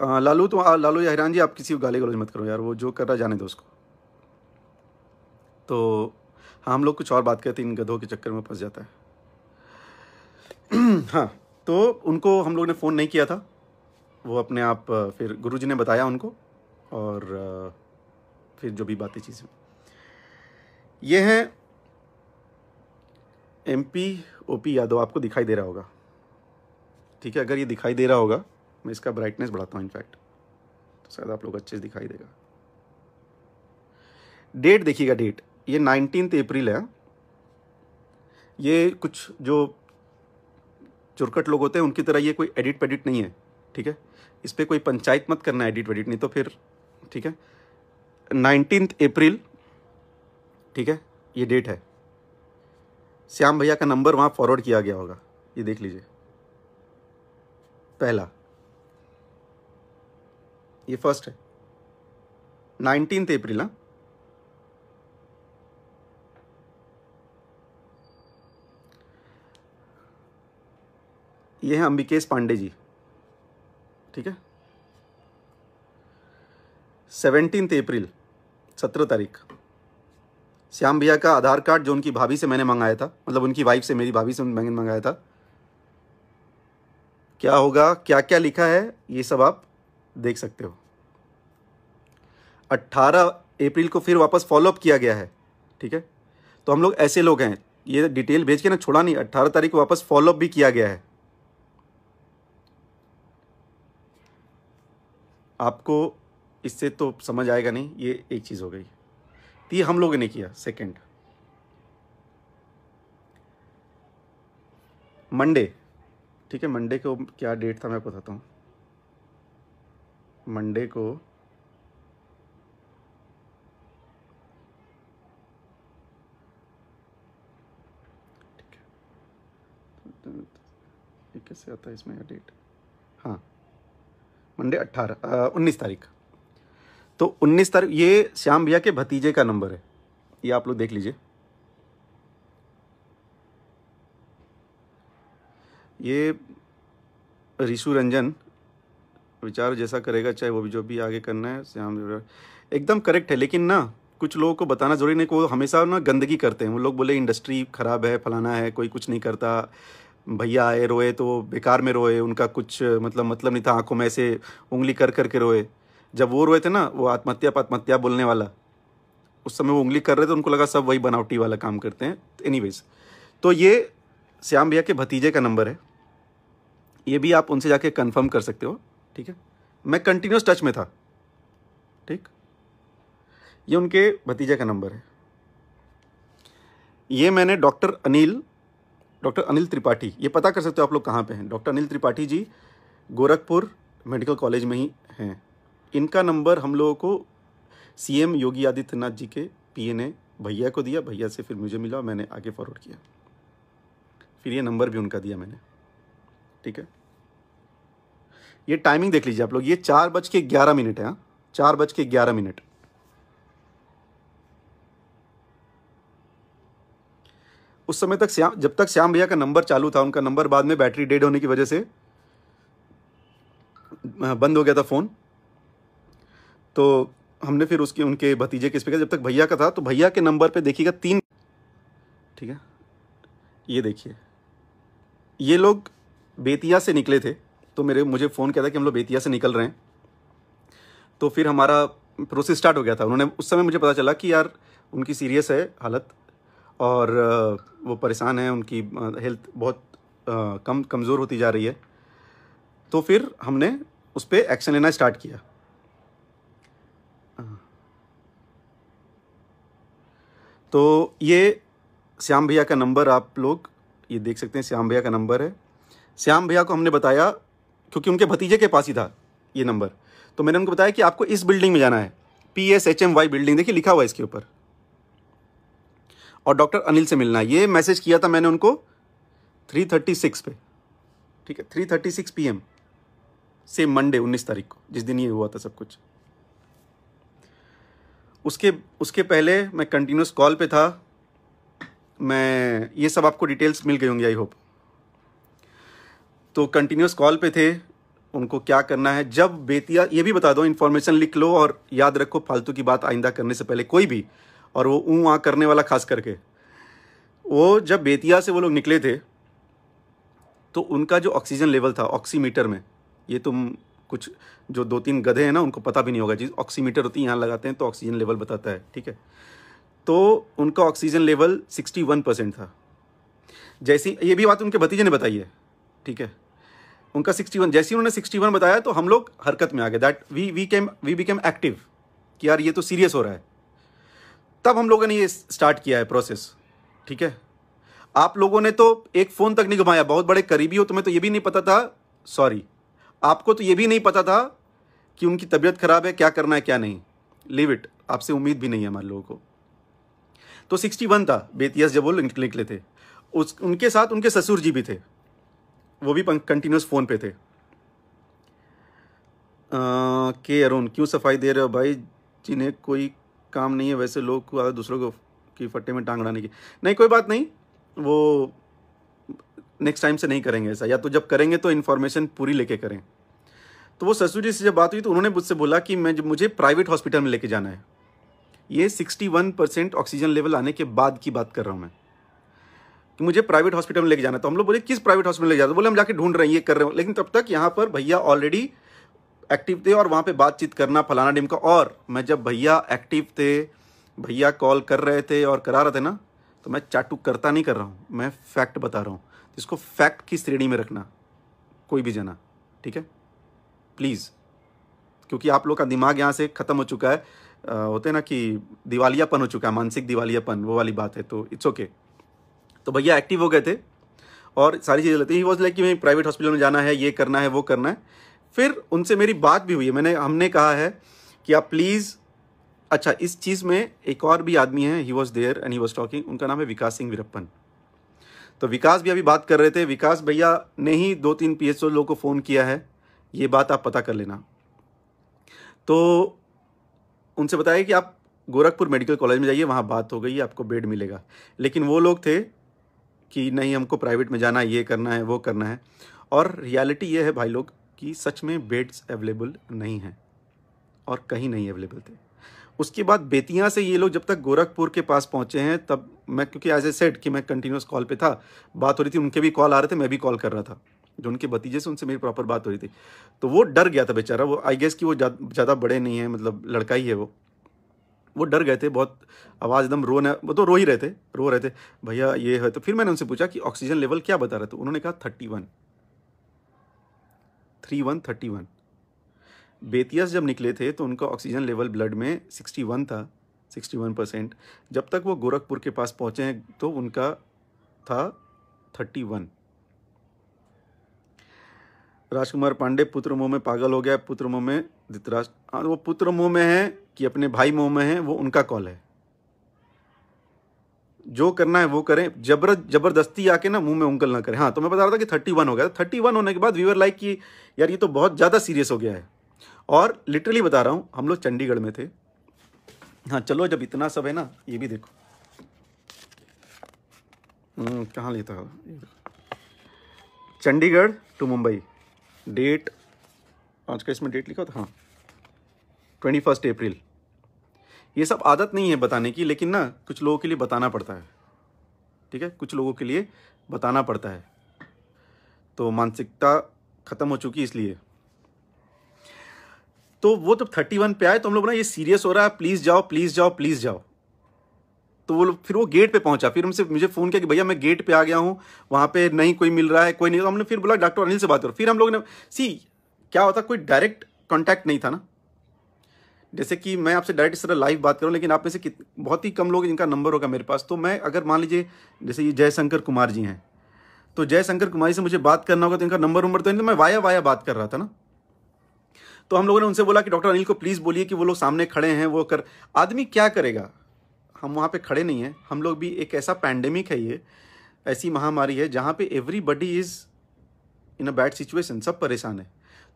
आ, लालू तो आ, लालू या हैरान जी आप किसी को गाली गलौज मत करो यार वो जो कर रहा जाने दो उसको। तो हाँ हम लोग कुछ और बात करते इन गधों के चक्कर में फंस जाता है। हाँ तो उनको हम लोग ने फ़ोन नहीं किया था। वो अपने आप फिर गुरुजी ने बताया उनको और फिर जो भी बातें चीज़ें ये हैं M P O P Yadav आपको दिखाई दे रहा होगा। ठीक है अगर ये दिखाई दे रहा होगा मैं इसका ब्राइटनेस बढ़ाता हूँ इनफैक्ट तो शायद आप लोग अच्छे से दिखाई देगा। डेट देखिएगा डेट ये नाइनटीन अप्रैल है। ये कुछ जो चुरकट लोग होते हैं, उनकी तरह ये कोई एडिट पेडिट नहीं है, ठीक है? इस पर कोई पंचायत मत करना एडिट वेडिट नहीं तो फिर, ठीक है? नाइनटीन अप्रैल ठीक है? ये डेट है। श्याम भैया का नंबर वहाँ फॉरवर्ड किया गया होगा। ये देख लीजिए। पहला। ये फ़र्स्ट है। नाइनटीन अप्रैल हाँ? ये है अंबिकेश पांडे जी। ठीक है? सेवनटीन अप्रैल सत्रह तारीख। श्याम भैया का आधार कार्ड जो उनकी भाभी से मैंने मंगाया था मतलब उनकी वाइफ से, मेरी भाभी से मैंने मंगाया था। क्या होगा? क्या क्या लिखा है? ये सब आप देख सकते हो। 18 अप्रैल को फिर वापस फॉलोअप किया गया है, ठीक है? तो हम लोग ऐसे लोग हैं, ये डिटेल भेज के ना छोड़ा नहीं 18 तारीख को वापस फॉलोअप भी किया गया है। आपको इससे तो समझ आएगा नहीं, ये एक चीज़ हो गई। तो ये हम लोगों ने किया सेकंड मंडे ठीक है? मंडे को क्या डेट था मैं बताता हूँ। मंडे को ठीक है कैसे आता है इसमें डेट हाँ। मंडे अट्ठारह उन्नीस तारीख। तो उन्नीस तारीख ये श्याम भैया के भतीजे का नंबर है। ये आप लोग देख लीजिए। ये रिशु रंजन, विचार जैसा करेगा, चाहे वो भी जो भी आगे करना है, श्याम एकदम करेक्ट है, लेकिन ना, कुछ लोगों को बताना ज़रूरी नहीं कि वो हमेशा ना गंदगी करते हैं। वो लोग बोले इंडस्ट्री ख़राब है, फलाना है, कोई कुछ नहीं करता। भैया आए, रोए तो बेकार में रोए, उनका कुछ मतलब मतलब नहीं था, आँखों में ऐसे उंगली कर करके रोए। जब वो रोए थे ना, वो आत्महत्या आत्महत्या बोलने वाला। उस समय वो उंगली कर रहे थे उनको लगा सब वही बनावटी वाला काम करते हैं। एनी तो ये श्याम भैया के भतीजे का नंबर है। ये भी आप उनसे जाके कंफर्म कर सकते हो, ठीक है? मैं कंटिन्यूस टच में था, ठीक? ये उनके भतीजे का नंबर है। ये मैंने डॉक्टर अनिल डॉक्टर अनिल त्रिपाठी, ये पता कर सकते हो आप लोग कहाँ पे हैं। Doctor Anil Tripathi ji Gorakhpur medical college में ही हैं। इनका नंबर हम लोगों को सीएम योगी आदित्यनाथ जी के पीए ने भैया को दिया, भैया से फिर मुझे मिला मैंने आगे फॉरवर्ड किया। फिर ये नंबर भी उनका दिया मैंने। ठीक है? ये टाइमिंग देख लीजिए आप लोग, ये चार बज के ग्यारह मिनट है हाँ। चार बज के ग्यारह मिनट। उस समय तक श्याम, जब तक श्याम भैया का नंबर चालू था, उनका नंबर बाद में बैटरी डेड होने की वजह से बंद हो गया था फ़ोन। तो हमने फिर उसके, उनके भतीजे के स्पीकर जब तक भैया का था तो भैया के नंबर पे देखिएगा तीन। ठीक है? ये देखिए। ये लोग बेतिया से निकले थे तो मेरे, मुझे फ़ोन किया था कि हम लोग बेतिया से निकल रहे हैं। तो फिर हमारा प्रोसेस स्टार्ट हो गया था। उन्होंने, उस समय मुझे पता चला कि यार, उनकी सीरियस है हालत। और वो परेशान हैं, उनकी हेल्थ बहुत कम, कमज़ोर होती जा रही है। तो फिर हमने उस पर एक्शन लेना स्टार्ट किया। तो ये श्याम भैया का नंबर आप लोग, ये देख सकते हैं, श्याम भैया का नंबर है। श्याम भैया को हमने बताया, क्योंकि उनके भतीजे के पास ही था ये नंबर। तो मैंने उनको बताया कि आपको इस बिल्डिंग में जाना है P S H M Y building, देखिए लिखा हुआ है इसके ऊपर। और डॉक्टर अनिल से मिलना। ये मैसेज किया था मैंने उनको थ्री थर्टी सिक्स पे। ठीक है three thirty six P M से मंडे उन्नीस तारीख को। जिस दिन ये हुआ था सब कुछ। उसके उसके पहले मैं कंटिन्यूस कॉल पे था। मैं, ये सब आपको डिटेल्स मिल गई होंगी आई होप तो कंटिन्यूस कॉल पे थे। उनको क्या करना है? जब बेतिया, ये भी बता दो इन्फॉर्मेशन लिख लो और याद रखो, फालतू की बात आइंदा करने से पहले कोई भी और वो ऊँ वहाँ करने वाला खास करके। वो जब बेतिया से वो लोग निकले थे तो उनका जो ऑक्सीजन लेवल था ऑक्सीमीटर में, ये तुम कुछ जो दो तीन गधे हैं ना, उनको पता भी नहीं होगा। चीज़ ऑक्सीमीटर होती है, यहाँ लगाते हैं तो ऑक्सीजन लेवल बताता है, ठीक है? तो उनका oxygen level sixty one percent था। जैसी, ये भी बात उनके भतीजे ने बताई है, ठीक है? उनका सिक्सटी वन जैसे उन्होंने सिक्सटी वन बताया तो हम लोग हरकत में आ गए। That we we came we became active कि यार ये तो सीरियस हो रहा है। तब हम लोगों ने ये स्टार्ट किया है प्रोसेस ठीक है? आप लोगों ने तो एक फ़ोन तक नहीं घुमाया बहुत बड़े करीबी हो तुम्हें तो ये भी नहीं पता था सॉरी आपको तो ये भी नहीं पता था कि उनकी तबीयत खराब है क्या करना है क्या नहीं। लिव इट आपसे उम्मीद भी नहीं है हमारे लोगों को। तो सिक्सटी वन था बेतियस जब वो निकले थे उस उनके साथ उनके ससुर जी भी थे वो भी कंटिन्यूस फ़ोन पे थे। आ, के अरुण क्यों सफ़ाई दे रहे हो भाई? जिन्हें कोई काम नहीं है, वैसे लोग को दूसरों को की फट्टे में टांग डालने की। नहीं, कोई बात नहीं। वो नेक्स्ट टाइम से नहीं करेंगे ऐसा। या तो जब करेंगे तो इन्फॉर्मेशन पूरी लेके करें। तो वो ससुर जी से जब बात हुई तो उन्होंने मुझसे बोला कि मैं मुझे प्राइवेट हॉस्पिटल में लेके जाना है। ये 61 परसेंट ऑक्सीजन लेवल आने के बाद की बात कर रहा हूँ मैं। कि मुझे प्राइवेट हॉस्पिटल में लेके जाना है। तो हम लोग बोले, किस प्राइवेट हॉस्पिटल लेके जाते बोले, हम जाके ढूंढ रहे हैं, ये कर रहे हो। लेकिन तब तक यहाँ पर भैया ऑलरेडी एक्टिव थे और वहाँ पे बातचीत करना फलाना डिम का। और मैं जब भैया एक्टिव थे भैया कॉल कर रहे थे और करा रहे थे ना तो मैं चाटू करता नहीं कर रहा हूँ। मैं फैक्ट बता रहा हूँ। इसको फैक्ट की श्रेणी में रखना कोई भी जना ठीक है? प्लीज़ क्योंकि आप लोग का दिमाग यहाँ से ख़त्म हो चुका है। आ, होते ना कि दिवालियापन हो चुका है मानसिक दिवालियापन वो वाली बात है तो इट्स ओके तो भैया एक्टिव हो गए थे और सारी चीज़ें लेते ही। वॉज़ लाइक कि भाई प्राइवेट हॉस्पिटल में जाना है ये करना है वो करना है। फिर उनसे मेरी बात भी हुई है। मैंने, हमने कहा है कि आप प्लीज़ अच्छा इस चीज़ में एक और भी आदमी है he was there and he was talking उनका नाम है विकास सिंह वीरप्पन। तो विकास भी अभी बात कर रहे थे। विकास भैया ने ही दो तीन पी एच लोगों को फ़ोन किया है। ये बात आप पता कर लेना। तो उनसे बताया कि आप गोरखपुर मेडिकल कॉलेज में जाइए, वहाँ बात हो गई, आपको बेड मिलेगा। लेकिन वो लोग थे कि नहीं, हमको प्राइवेट में जाना ये करना है, वो करना है। और रियलिटी ये है भाई लोग कि सच में बेड्स अवेलेबल नहीं हैं और कहीं नहीं अवेलेबल थे। उसके बाद बेतिया से ये लोग जब तक गोरखपुर के पास पहुँचे हैं, तब मैं, क्योंकि एज ए सेट कि मैं कंटिन्यूस कॉल पे था, बात हो रही थी, उनके भी कॉल आ रहे थे, मैं भी कॉल कर रहा था, जो उनके भतीजे से उनसे मेरी प्रॉपर बात हो रही थी। तो वो डर गया था बेचारा, वो आई गेस कि वो ज़्यादा बड़े नहीं है मतलब लड़का ही है वो। वो डर गए थे, बहुत आवाज़ एकदम रो वो तो रो ही रहे थे, रो रहे थे, भैया, ये है। तो फिर मैंने उनसे पूछा कि ऑक्सीजन लेवल क्या बता रहे थे? उन्होंने कहा thirty one three one thirty one. बेतियस जब निकले थे तो उनका ऑक्सीजन लेवल ब्लड में सिक्सटी वन था सिक्सटी वन परसेंट जब तक वो गोरखपुर के पास पहुँचे तो उनका था थर्टी वन। राजकुमार पांडे पुत्र मोह में पागल हो गया, पुत्र मोह में धृतराष्ट्र हाँ वो पुत्र मोह में है कि अपने भाई मोह में है, वो उनका कॉल है। जो करना है वो करें। जबर ज़बरदस्ती आके ना मुँह में उंगल ना करें। हाँ तो मैं बता रहा था कि थर्टी वन हो गया। थर्टी वन होने के बाद व्यूअर लाइक कि यार ये तो बहुत ज़्यादा सीरियस हो गया है। और लिटरली बता रहा हूँ हम लोग चंडीगढ़ में थे। हाँ चलो जब इतना सब है ना ये भी देखो। हम्म, कहाँ लेता है? चंडीगढ़ टू मुंबई। डेट आज का इसमें डेट लिखा था? हाँ। ट्वेंटी फ़र्स्ट अप्रैल ये सब आदत नहीं है बताने की, लेकिन ना, कुछ लोगों के लिए बताना पड़ता है। ठीक है? कुछ लोगों के लिए बताना पड़ता है। तो मानसिकता ख़त्म हो चुकी इसलिए। तो वो जब थर्टी वन पे आए तो हम लोग ना ये सीरियस हो रहा है प्लीज़ जाओ प्लीज़ जाओ प्लीज़ जाओ। तो वो फिर वो गेट पे पहुँचा। फिर हमसे, मुझे फ़ोन किया कि, भैया, मैं गेट पे आ गया हूँ, वहाँ पे नहीं कोई मिल रहा है, कोई नहीं। तो हमने फिर बोला, डॉक्टर अनिल से बात करो। फिर हम लोग ने, सी, क्या होता, कोई डायरेक्ट कॉन्टैक्ट नहीं था ना? जैसे कि मैं आपसे डायरेक्ट इस तरह लाइव बात करूँ लेकिन आप में से बहुत ही कम लोग जिनका नंबर होगा मेरे पास। तो मैं अगर मान लीजिए, जैसे ये जयशंकर कुमार जी हैं तो जयशंकर कुमार से मुझे बात करना होगा तो इनका नंबर नंबर तो नहीं तो मैं वाया वाया बात कर रहा था ना। तो हम लोगों ने उनसे बोला कि, डॉक्टर अनिल को प्लीज़ बोलिए कि वो लोग सामने खड़े हैं, वो कर आदमी क्या करेगा? हम वहाँ पे खड़े नहीं हैं। हम लोग भी एक ऐसा पैंडेमिक है ये, ऐसी महामारी है, जहाँ पे everybody is in a bad situation सब परेशान है।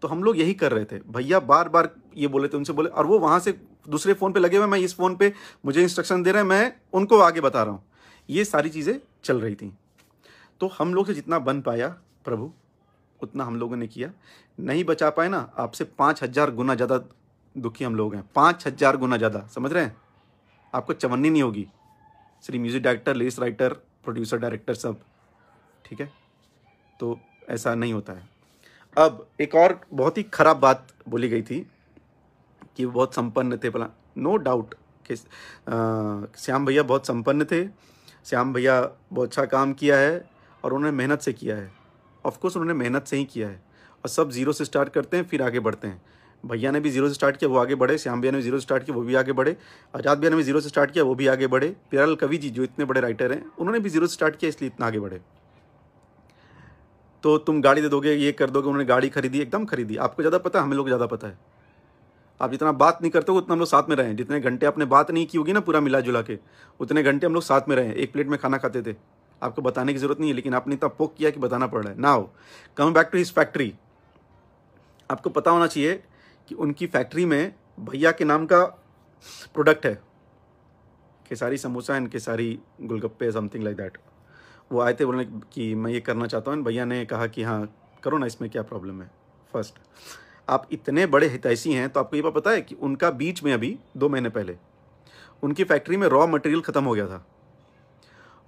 तो हम लोग यही कर रहे थे। भैया बार बार ये बोले थे, उनसे बोले, और वो वहाँ से दूसरे फ़ोन पे लगे हुए मैं इस फ़ोन पे मुझे इंस्ट्रक्शन दे रहे हैं, मैं उनको आगे बता रहा हूँ। ये सारी चीज़ें चल रही थी। तो हम लोग से जितना बन पाया प्रभु, उतना हम लोगों ने किया। नहीं बचा पाए ना, आपसे पाँच हज़ार गुना ज़्यादा दुखी हम लोग हैं। पाँच हज़ार गुना ज़्यादा, समझ रहे हैं? आपको चवन्नी नहीं होगी। सिर्फ़ music director, lyrics writer, producer, director सब, ठीक है? तो ऐसा नहीं होता है। अब एक और बहुत ही ख़राब बात बोली गई थी कि बहुत संपन्न थे भला। नो डाउट कि श्याम भैया बहुत संपन्न थे। श्याम भैया बहुत अच्छा काम किया है और उन्होंने मेहनत से किया है। ऑफकोर्स उन्होंने मेहनत से ही किया है। और सब ज़ीरो से स्टार्ट करते हैं, फिर आगे बढ़ते हैं। भैया ने भी ज़ीरो से स्टार्ट किया, वो आगे बढ़े। श्याम भैया ने ज़ीरो से स्टार्ट किया, वो भी आगे बढ़े। आज़ाद भैया ने भी ज़ीरो से स्टार्ट किया, वो भी आगे बढ़े। प्यारल कवि जी जो इतने बड़े राइटर हैं, उन्होंने भी ज़ीरो से स्टार्ट किया, इसलिए इतना आगे बढ़े। तो तुम गाड़ी दे दोगे, ये कर दोगे, उन्होंने गाड़ी खरीदी, एकदम खरीदी। आपको ज़्यादा पता है, हमें लोग ज़्यादा पता है। आप जितना बात नहीं करते हो, उतना हम लोग साथ में रहे। जितने घंटे आपने बात नहीं की होगी ना पूरा मिला जुला के, उतने घंटे हम लोग साथ में रहे। एक प्लेट में खाना खाते थे। आपको बताने की ज़रूरत नहीं है, लेकिन आपने इतना पोक किया कि बताना पड़ रहा है। ना हो come back to his factory आपको पता होना चाहिए कि उनकी फैक्ट्री में भैया के नाम का प्रोडक्ट है। Kesari samosa and Kesari golgappe something like that वो आए थे बोलने कि मैं ये करना चाहता हूँ, भैया ने कहा कि हाँ करो ना, इसमें क्या प्रॉब्लम है? फ़र्स्ट आप इतने बड़े हितैषी हैं तो आपको ये बात पता है कि उनका बीच में अभी दो महीने पहले, उनकी फैक्ट्री में रॉ मटेरियल ख़त्म हो गया था।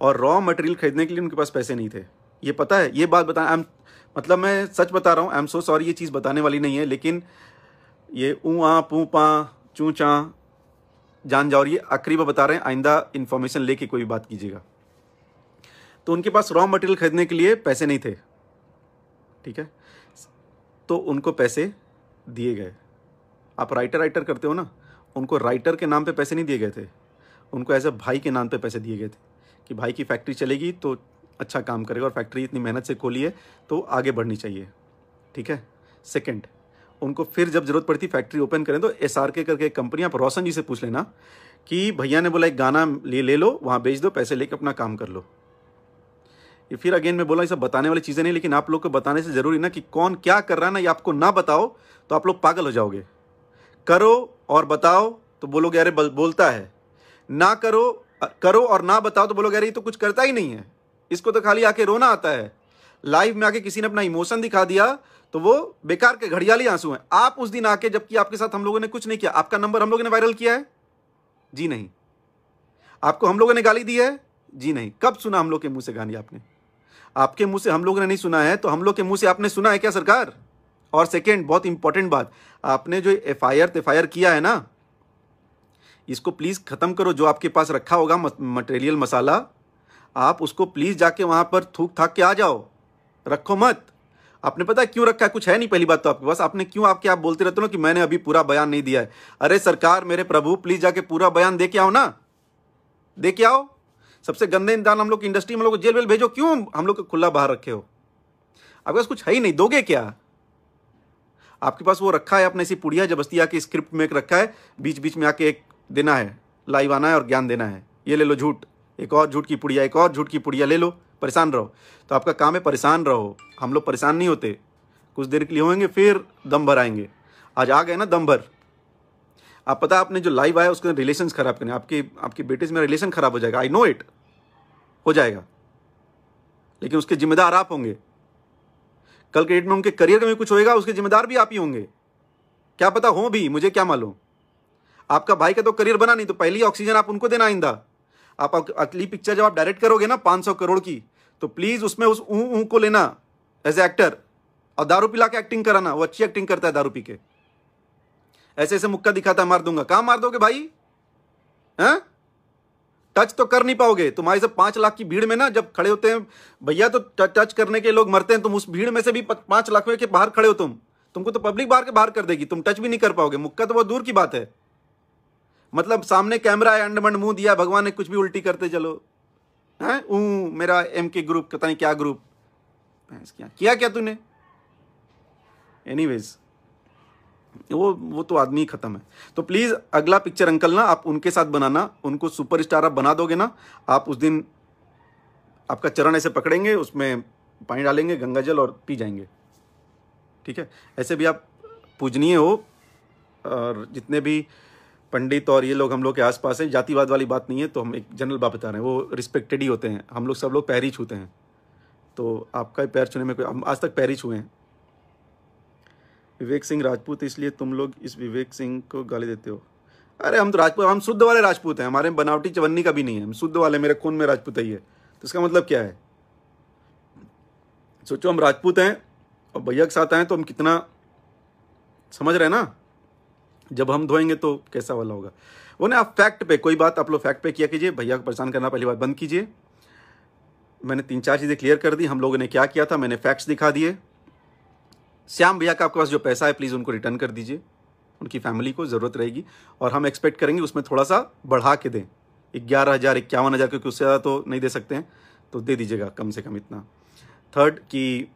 और रॉ मटेरियल खरीदने के लिए उनके पास पैसे नहीं थे। ये पता है, ये बात बता आई एम मतलब मैं सच बता रहा हूँ आई एम सो सॉरी ये चीज़ बताने वाली नहीं है, लेकिन ये ऊ आ पू पा चू चा जान जाओ ये आखिरी बार बता रहे हैं, आइंदा इन्फॉर्मेशन लेके कोई बात कीजिएगा। तो उनके पास रॉ मटेरियल खरीदने के लिए पैसे नहीं थे। ठीक है? तो उनको पैसे दिए गए। आप राइटर राइटर करते हो ना, उनको राइटर के नाम पे पैसे नहीं दिए गए थे। उनको एज अ भाई के नाम पे पैसे दिए गए थे कि भाई की फैक्ट्री चलेगी तो अच्छा काम करेगा और फैक्ट्री इतनी मेहनत से खोली है तो आगे बढ़नी चाहिए। ठीक है? सेकंड उनको फिर जब ज़रूरत पड़ती फैक्ट्री ओपन करें तो एस आर के करके एक कंपनी आप रोशन जी से पूछ लेना कि भैया ने बोला, एक गाना ले ले लो, वहाँ बेच दो, पैसे लेके अपना काम कर लो। ये फिर अगेन मैं बोला, ये सब बताने वाली चीज़ें नहीं, लेकिन आप लोग को बताने से ज़रूरी ना कि कौन क्या कर रहा है ना, ये आपको ना बताओ तो आप लोग पागल हो जाओगे। करो और बताओ तो बोलोगे, अरे बोलता है। ना करो करो और ना बताओ तो बोलोगे, अरे, ये तो कुछ करता ही नहीं है। इसको तो खाली आके रोना आता है। लाइव में आके किसी ने अपना इमोशन दिखा दिया तो वो बेकार के घड़ियाली आँसू हैं। आप उस दिन आके, जबकि आपके साथ हम लोगों ने कुछ नहीं किया, आपका नंबर हम लोगों ने वायरल किया है? जी नहीं। आपको हम लोगों ने गाली दी है? जी नहीं। कब सुना हम लोग के मुँह से गाली आपने? आपके मुँह से हम लोगों ने नहीं सुना है तो हम लोग के मुँह से आपने सुना है क्या सरकार? और सेकेंड बहुत इंपॉर्टेंट बात, आपने जो एफ़ आई आर किया है ना, इसको प्लीज़ ख़त्म करो, जो आपके पास रखा होगा मटेरियल मसाला, आप उसको प्लीज़ जाके वहाँ पर थूक थाक के आ जाओ, रखो मत। आपने पता है क्यों रखा है? कुछ है नहीं पहली बात तो आपके पास। आपने क्यों आपके आप बोलते रहते हो ना कि मैंने अभी पूरा बयान नहीं दिया है? अरे सरकार मेरे प्रभु प्लीज़ जाके पूरा बयान दे के आओ ना दे के आओ। सबसे गंदे इंसान हम लोग की इंडस्ट्री में लोग जेल वेल भेजो, क्यों हम लोग खुला बाहर रखे हो? आपके पास कुछ है ही नहीं, दोगे क्या? आपके पास वो रखा है अपने ऐसी पुड़िया जबस्ती आके स्क्रिप्ट में एक रखा है बीच बीच में आके एक देना है, लाइव आना है और ज्ञान देना है। ये ले लो झूठ, एक और झूठ की पुड़िया, एक और झूठ की पुड़िया ले लो, परेशान रहो। तो आपका काम है परेशान रहो, हम लोग परेशान नहीं होते। कुछ देर के लिए होंगे, फिर दम भर आएँगे। आज आ गए ना दम भर। आप पता आपने जो लाइव आया, उसके रिलेशन खराब करने, आपके आपके बेटे से मेरा रिलेशन खराब हो जाएगा। आई नो इट हो जाएगा। लेकिन उसके जिम्मेदार आप होंगे। कल के डेट में उनके करियर में कुछ होएगा, उसके जिम्मेदार भी आप ही होंगे। क्या पता हो भी, मुझे क्या मालूम। आपका भाई का तो करियर बना नहीं तो पहली ऑक्सीजन आप उनको देना आइंदा। आप अगली पिक्चर जब आप डायरेक्ट करोगे ना 500 करोड़ की तो प्लीज़ उसमें उस ऊ ऊ को लेना एज ए एक्टर और दारू पिला के एक्टिंग कराना, वो अच्छी एक्टिंग करता है दारू पी के। ऐसे ऐसे मुक्का दिखाता मार दूँगा। कहाँ मार दोगे भाई? हैं? टच तो कर नहीं पाओगे। तुम्हारे से पाँच लाख की भीड़ में ना जब खड़े होते हैं, भैया तो टच करने के लोग मरते हैं, तुम उस भीड़ में से भी पाँच लाख के बाहर खड़े हो तुम। तुमको तो पब्लिक बाहर के बाहर कर देगी। तुम टच भी नहीं कर पाओगे। मुक्का तो बहुत दूर की बात है। मतलब सामने कैमरा है, अंडमंड मुँह दिया, भगवान ने कुछ भी उल्टी करते चलो। है? मेरा एम के ग्रुप पता नहीं क्या ग्रुप क्या। किया क्या तूने? एनीवेज वो वो तो आदमी ही खत्म है। तो प्लीज़ अगला पिक्चर अंकल ना, आप उनके साथ बनाना। उनको सुपरस्टार आप बना दोगे ना, आप उस दिन आपका चरण ऐसे पकड़ेंगे, उसमें पानी डालेंगे, गंगा जल और पी जाएँगे। ठीक है? ऐसे भी आप पूजनीय हो, और जितने भी पंडित और ये लोग हम लोग के आसपास हैं, जातिवाद वाली बात नहीं है तो हम एक जनरल बात बता रहे हैं। वो रिस्पेक्टेड ही होते हैं। हम लोग सब लोग पैर ही छूते हैं। तो आपका पैर छूने में कोई, हम आज तक पैर ही छुए हैं। विवेक सिंह राजपूत, इसलिए तुम लोग इस विवेक सिंह को गाली देते हो। अरे, हम तो राजपूत, हम शुद्ध वाले राजपूत हैं। हमारे बनावटी चवन्नी का भी नहीं है। हम शुद्ध वाले, मेरे खून में राजपूत ही है तो इसका मतलब क्या है? सोचो, हम राजपूत हैं और भैया के साथ आए तो हम कितना समझ रहे हैं ना? जब हम धोएँगे तो कैसा वाला होगा? वो ना, आप फैक्ट पे, कोई बात आप लोग फैक्ट पे किया कीजिए। भैया को परेशान करना, पहली बात बंद कीजिए। मैंने तीन चार चीज़ें क्लियर कर दी। हम लोगों ने क्या किया था? मैंने फैक्ट्स दिखा दिए। श्याम भैया का आपके पास जो पैसा है प्लीज़ उनको रिटर्न कर दीजिए। उनकी फैमिली को ज़रूरत रहेगी और हम एक्सपेक्ट करेंगे उसमें थोड़ा सा बढ़ा के दें। ग्यारह हज़ार, इक्यावन हज़ार, क्योंकि उससे ज़्यादा तो नहीं दे सकते हैं तो दे दीजिएगा कम से कम इतना। थर्ड कि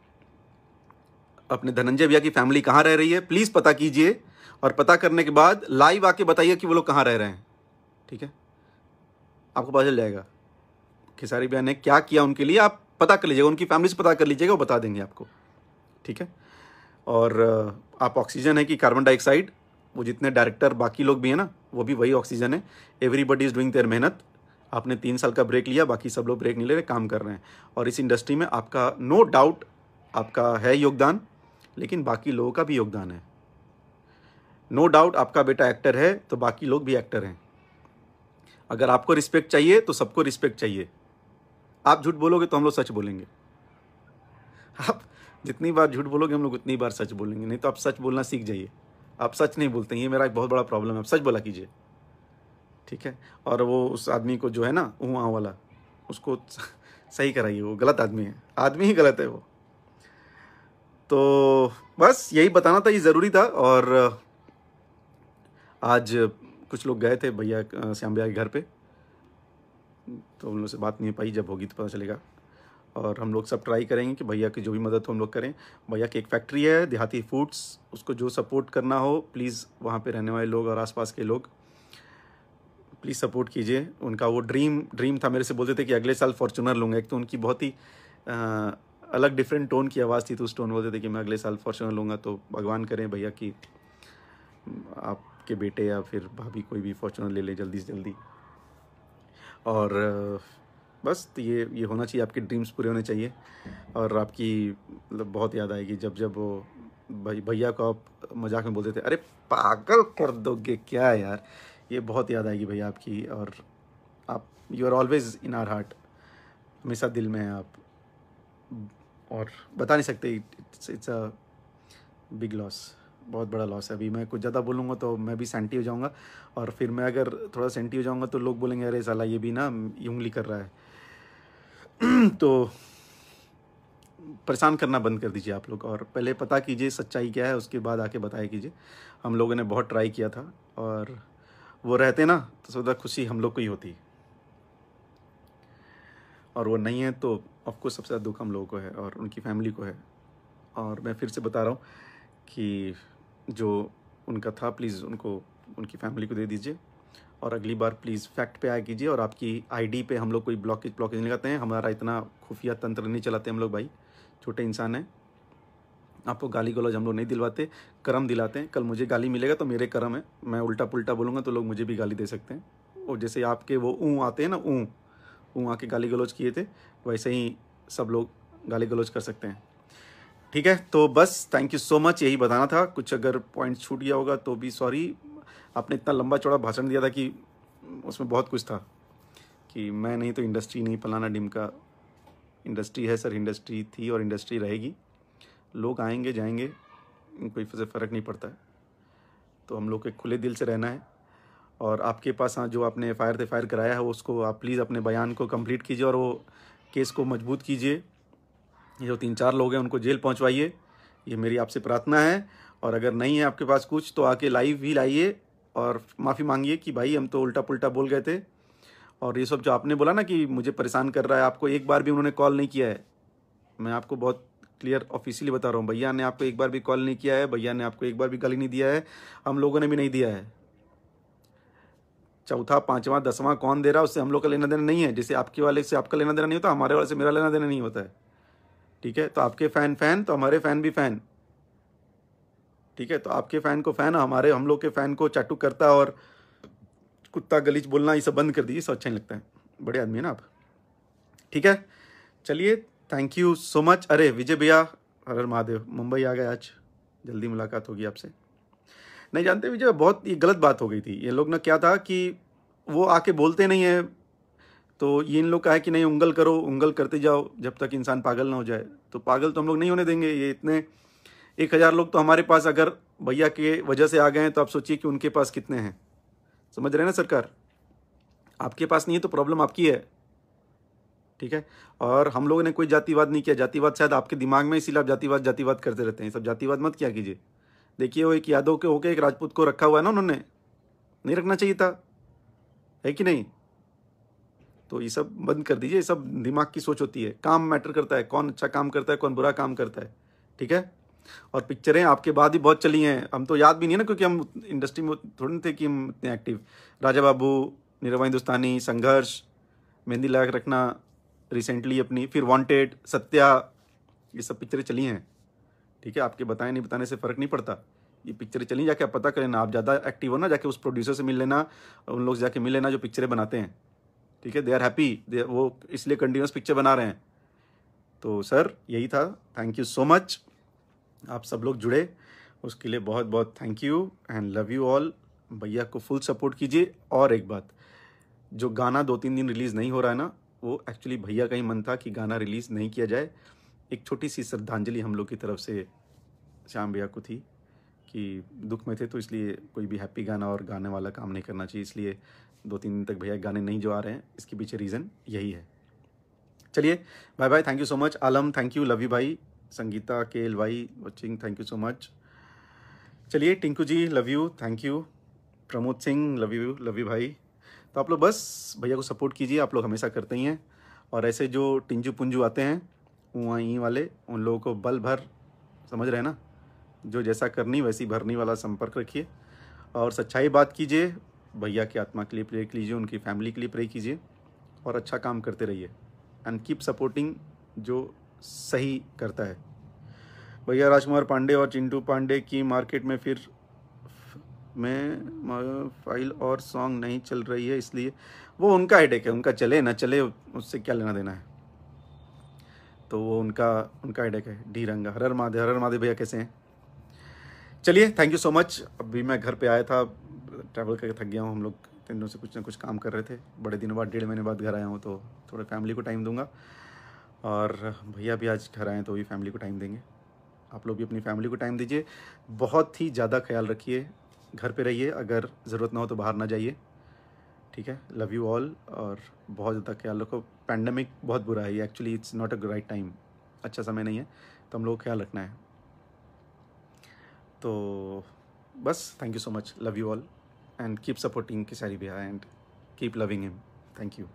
अपने धनंजय भैया की फैमिली कहाँ रह रही है प्लीज़ पता कीजिए और पता करने के बाद लाइव आके बताइए कि वो लोग कहाँ रह रहे हैं। ठीक है? आपको पता चल जाएगा। खेसारी भैया ने क्या किया उनके लिए, आप पता कर लीजिएगा, उनकी फैमिली से पता कर लीजिएगा, वो बता देंगे आपको। ठीक है? और आप ऑक्सीजन है कि कार्बन डाइऑक्साइड वो जितने डायरेक्टर बाकी लोग भी हैं ना, वो भी वही ऑक्सीजन है। एवरीबडी इज़ डूइंग देयर मेहनत। आपने तीन साल का ब्रेक लिया, बाकी सब लोग ब्रेक नहीं ले रहे, काम कर रहे हैं। और इस इंडस्ट्री में आपका नो no डाउट आपका है योगदान, लेकिन बाकी लोगों का भी योगदान है। नो no डाउट आपका बेटा एक्टर है तो बाकी लोग भी एक्टर हैं। अगर आपको रिस्पेक्ट चाहिए तो सबको रिस्पेक्ट चाहिए। आप झूठ बोलोगे तो हम लोग सच बोलेंगे। आप जितनी बार झूठ बोलोगे हम लोग उतनी बार सच बोलेंगे। नहीं तो आप सच बोलना सीख जाइए। आप सच नहीं बोलते ये मेरा एक बहुत बड़ा प्रॉब्लम है। आप सच बोला कीजिए। ठीक है? और वो उस आदमी को जो है ना, ऊँ वाला, उसको सही कराइए, वो गलत आदमी है। आदमी ही गलत है वो। तो बस यही बताना था, ये ज़रूरी था। और, आज कुछ लोग गए थे भैया श्याम भैया के घर पे। तो उन लोगों से बात नहीं पाई, जब होगी तो पता चलेगा। और हम लोग सब ट्राई करेंगे कि भैया की जो भी मदद हो हम लोग करें। भैया की एक फैक्ट्री है देहाती फूड्स उसको जो सपोर्ट करना हो प्लीज़ वहाँ पे रहने वाले लोग और आसपास के लोग प्लीज़ सपोर्ट कीजिए। उनका वो ड्रीम ड्रीम था मेरे से बोलते थे कि अगले साल फॉर्चूनर लूँगा। एक तो उनकी बहुत ही आ, अलग डिफरेंट टोन की आवाज़ थी तो उस टोन बोलते थे कि मैं अगले साल फॉर्चूनर लूँगा तो भगवान करें भैया की आपके बेटे या फिर भाभी कोई भी फॉर्चूनर ले ले जल्दी से जल्दी। और बस तो ये ये होना चाहिए, आपके ड्रीम्स पूरे होने चाहिए। और आपकी मतलब बहुत याद आएगी जब जब वो भाई, भैया को आप मज़ाक में बोलते थे, अरे पागल कर दोगे क्या यार? ये बहुत याद आएगी भैया आपकी। और आप you are always in our heart हमेशा दिल में हैं आप। और बता नहीं सकते it's it's a big loss बहुत बड़ा लॉस है। अभी मैं कुछ ज़्यादा बोलूँगा तो मैं भी सेंटी हो जाऊँगा। और फिर मैं अगर थोड़ा सेंटी हो जाऊँगा तो लोग बोलेंगे, अरे साला ये भी ना उंगली कर रहा है। तो परेशान करना बंद कर दीजिए आप लोग, और पहले पता कीजिए सच्चाई क्या है, उसके बाद आके बताया कीजिए। हम लोगों ने बहुत ट्राई किया था, और वो रहते ना तो सोचा खुशी हम लोग को ही होती। और वो नहीं है तो ऑफकोर्स सबसे ज़्यादा दुख हम लोगों को है, और उनकी फैमिली को है। और मैं फिर से बता रहा हूँ कि जो उनका था प्लीज़ उनको, उनकी फैमिली को दे दीजिए। और अगली बार प्लीज़ फैक्ट पे आया कीजिए और आपकी आईडी पे हम लोग कोई ब्लॉकेज ब्लॉकेज नहीं लगाते हैं। हमारा इतना खुफिया तंत्र नहीं चलाते हम लोग भाई। छोटे इंसान हैं। आपको गाली गलौज हम लोग नहीं दिलवाते, करम दिलाते हैं। कल मुझे गाली मिलेगा तो मेरे करम है। मैं उल्टा पुल्टा बोलूँगा तो लोग मुझे भी गाली दे सकते हैं। और जैसे आपके वो ऊँ आते हैं ना, ऊँ ऊँ आके गाली गलौज किए थे, वैसे ही सब लोग गाली गलौज कर सकते हैं। ठीक है तो बस थैंक यू सो मच यही बताना था। कुछ अगर पॉइंट छूट गया होगा तो भी सॉरी आपने इतना लंबा चौड़ा भाषण दिया था कि उसमें बहुत कुछ था कि मैं नहीं तो इंडस्ट्री नहीं, फलाना डिम का इंडस्ट्री है सर इंडस्ट्री थी और इंडस्ट्री रहेगी। लोग आएँगे, जाएँगे, कोई से फ़र्क नहीं पड़ता है। तो हम लोग के खुले दिल से रहना है। और आपके पास हाँ जो आपने एफ़ आई आर कराया है, उसको आप प्लीज़ अपने बयान को कंप्लीट कीजिए और वो केस को मज़बूत कीजिए। जो तीन चार लोग हैं, उनको जेल पहुंचवाइए। ये मेरी आपसे प्रार्थना है। और अगर नहीं है आपके पास कुछ तो आके लाइव भी लाइए। और माफ़ी मांगिए कि भाई हम तो उल्टा पुल्टा बोल गए थे। और ये सब जो आपने बोला ना कि मुझे परेशान कर रहा है, आपको एक बार भी उन्होंने कॉल नहीं किया है। मैं आपको बहुत क्लियर, ऑफिशियली बता रहा हूँ, भैया ने आपको एक बार भी कॉल नहीं किया है, भैया ने आपको एक बार भी गाली नहीं दिया है, हम लोगों ने भी नहीं दिया है। चौथा, पांचवा, दसवां कौन दे रहा है, उससे हम लोग का लेना देना नहीं है। जैसे आपके वाले से आपका लेना देना नहीं होता, हमारे वाले से मेरा लेना देना नहीं होता है। ठीक है? तो आपके फ़ैन फ़ैन तो हमारे फ़ैन भी फ़ैन। ठीक है? तो आपके फ़ैन को फ़ैन, हमारे, हम लोग के फ़ैन को चाटू करता और कुत्ता गलीच बोलना, ये सब बंद कर दीजिए सब अच्छा नहीं लगता है। बड़े आदमी है ना आप? ठीक है? चलिए थैंक यू सो मच अरे, विजय भैया, हर हर महादेव, मुंबई आ गए आज। जल्दी मुलाकात होगी आपसे। नहीं जानते विजय बहुत ये गलत बात हो गई थी। ये लोग ना क्या था कि वो आके बोलते नहीं है तो ये इन लोग का है कि नहीं, उंगल करो, उंगल करते जाओ, जब तक इंसान पागल ना हो जाए। तो पागल तो हम लोग नहीं होने देंगे, ये इतने एक हज़ार लोग तो हमारे पास अगर भैया के वजह से आ गए हैं तो आप सोचिए कि उनके पास कितने हैं। समझ रहे हैं ना सरकार? आपके पास नहीं है तो प्रॉब्लम आपकी है। ठीक है? और हम लोगों ने कोई जातिवाद नहीं किया। जातिवाद शायद आपके दिमाग में, इसीलिए आप जातिवाद जातिवाद करते रहते हैं। सब जातिवाद मत किया कीजिए। देखिए, वो एक यादव के होके एक राजपूत को रखा हुआ है ना उन्होंने। नहीं रखना चाहिए था। है कि नहीं? तो ये सब बंद कर दीजिए। ये सब दिमाग की सोच होती है। काम मैटर करता है। कौन अच्छा काम करता है, कौन बुरा काम करता है। ठीक है? और पिक्चरें आपके बाद ही बहुत चली हैं। हम तो याद भी नहीं है ना, क्योंकि हम इंडस्ट्री में थोड़े थे कि हम इतने एक्टिव राजा बाबू, निरवा हिंदुस्तानी, संघर्ष, मेहंदी लायक रखना रिसेंटली अपनी, फिर वांटेड सत्या, ये सब पिक्चरें चली हैं। ठीक है, आपके बताए नहीं बताने से फ़र्क नहीं पड़ता। ये पिक्चरें चली, जाके आप पता कर लेना आप ज़्यादा एक्टिव हो ना, जाके उस प्रोड्यूसर से मिल लेना, उन लोग जाके मिल लेना जो पिक्चरें बनाते हैं। ठीक है दे आर हैप्पी दे वो इसलिए कंटिन्यूस पिक्चर बना रहे हैं। तो सर, यही था। थैंक यू सो मच आप सब लोग जुड़े, उसके लिए बहुत बहुत thank you and love you all भैया को फुल सपोर्ट कीजिए। और एक बात, जो गाना दो तीन दिन रिलीज़ नहीं हो रहा है ना, वो एक्चुअली भैया का ही मन था कि गाना रिलीज़ नहीं किया जाए। एक छोटी सी श्रद्धांजलि हम लोग की तरफ़ से श्याम भैया को थी कि दुख में थे तो इसलिए कोई भी हैप्पी गाना और गाने वाला काम नहीं करना चाहिए। इसलिए दो तीन दिन तक भैया गाने नहीं जो आ रहे हैं, इसके पीछे रीज़न यही है। चलिए bye bye thank you so much Alam thank you love you भाई संगीता केल भाई watching thank you so much चलिए, Tinku ji love you thank you Pramod Singh love you love you भाई. तो आप लोग बस भैया को सपोर्ट कीजिए, आप लोग हमेशा करते ही हैं. और ऐसे जो टिंजू पुंजू आते हैं, वहीं वाले, उन लोगों को बल भर, समझ रहे हैं ना? जो जैसा करनी, वैसी भरनी वाला संपर्क रखिए. और सच्चाई बात कीजिए, भैया की आत्मा के लिए प्रे कीजिए, उनकी फैमिली के लिए प्रे कीजिए, और अच्छा काम करते रहिए. एंड कीप सपोर्टिंग जो सही करता है। भैया राजकुमार पांडे और चिंटू पांडे की मार्केट में फिर में फ़ाइल और सॉन्ग नहीं चल रही है, इसलिए वो उनका हेडेक है, उनका चले ना चले, उससे क्या लेना देना है? तो वो उनका उनका हेडेक है डी रंगा हरर महादेव हरर महादेव भैया कैसे हैं? चलिए थैंक यू सो मच अभी मैं घर पे आया था ट्रैवल करके थक गया हूँ, हम लोग तीन दिनों से कुछ ना कुछ काम कर रहे थे। बड़े दिनों बाद, डेढ़ महीने बाद घर आया हूँ तो थोड़ा फैमिली को टाइम दूँगा। और भैया भी आज घर आए तो भी फैमिली को टाइम देंगे। आप लोग भी अपनी फैमिली को टाइम दीजिए। बहुत ही ज़्यादा ख्याल रखिए। घर पे रहिए। अगर ज़रूरत ना हो तो बाहर ना जाइए। ठीक है? लव यू ऑल और बहुत ज़्यादा ख्याल रखो। पैंडमिक बहुत बुरा है। Actually it's not a right time अच्छा समय नहीं है। तो हम लोग ख्याल रखना है। तो बस thank you so much love you all and keep supporting Kesari भैया and keep loving him thank you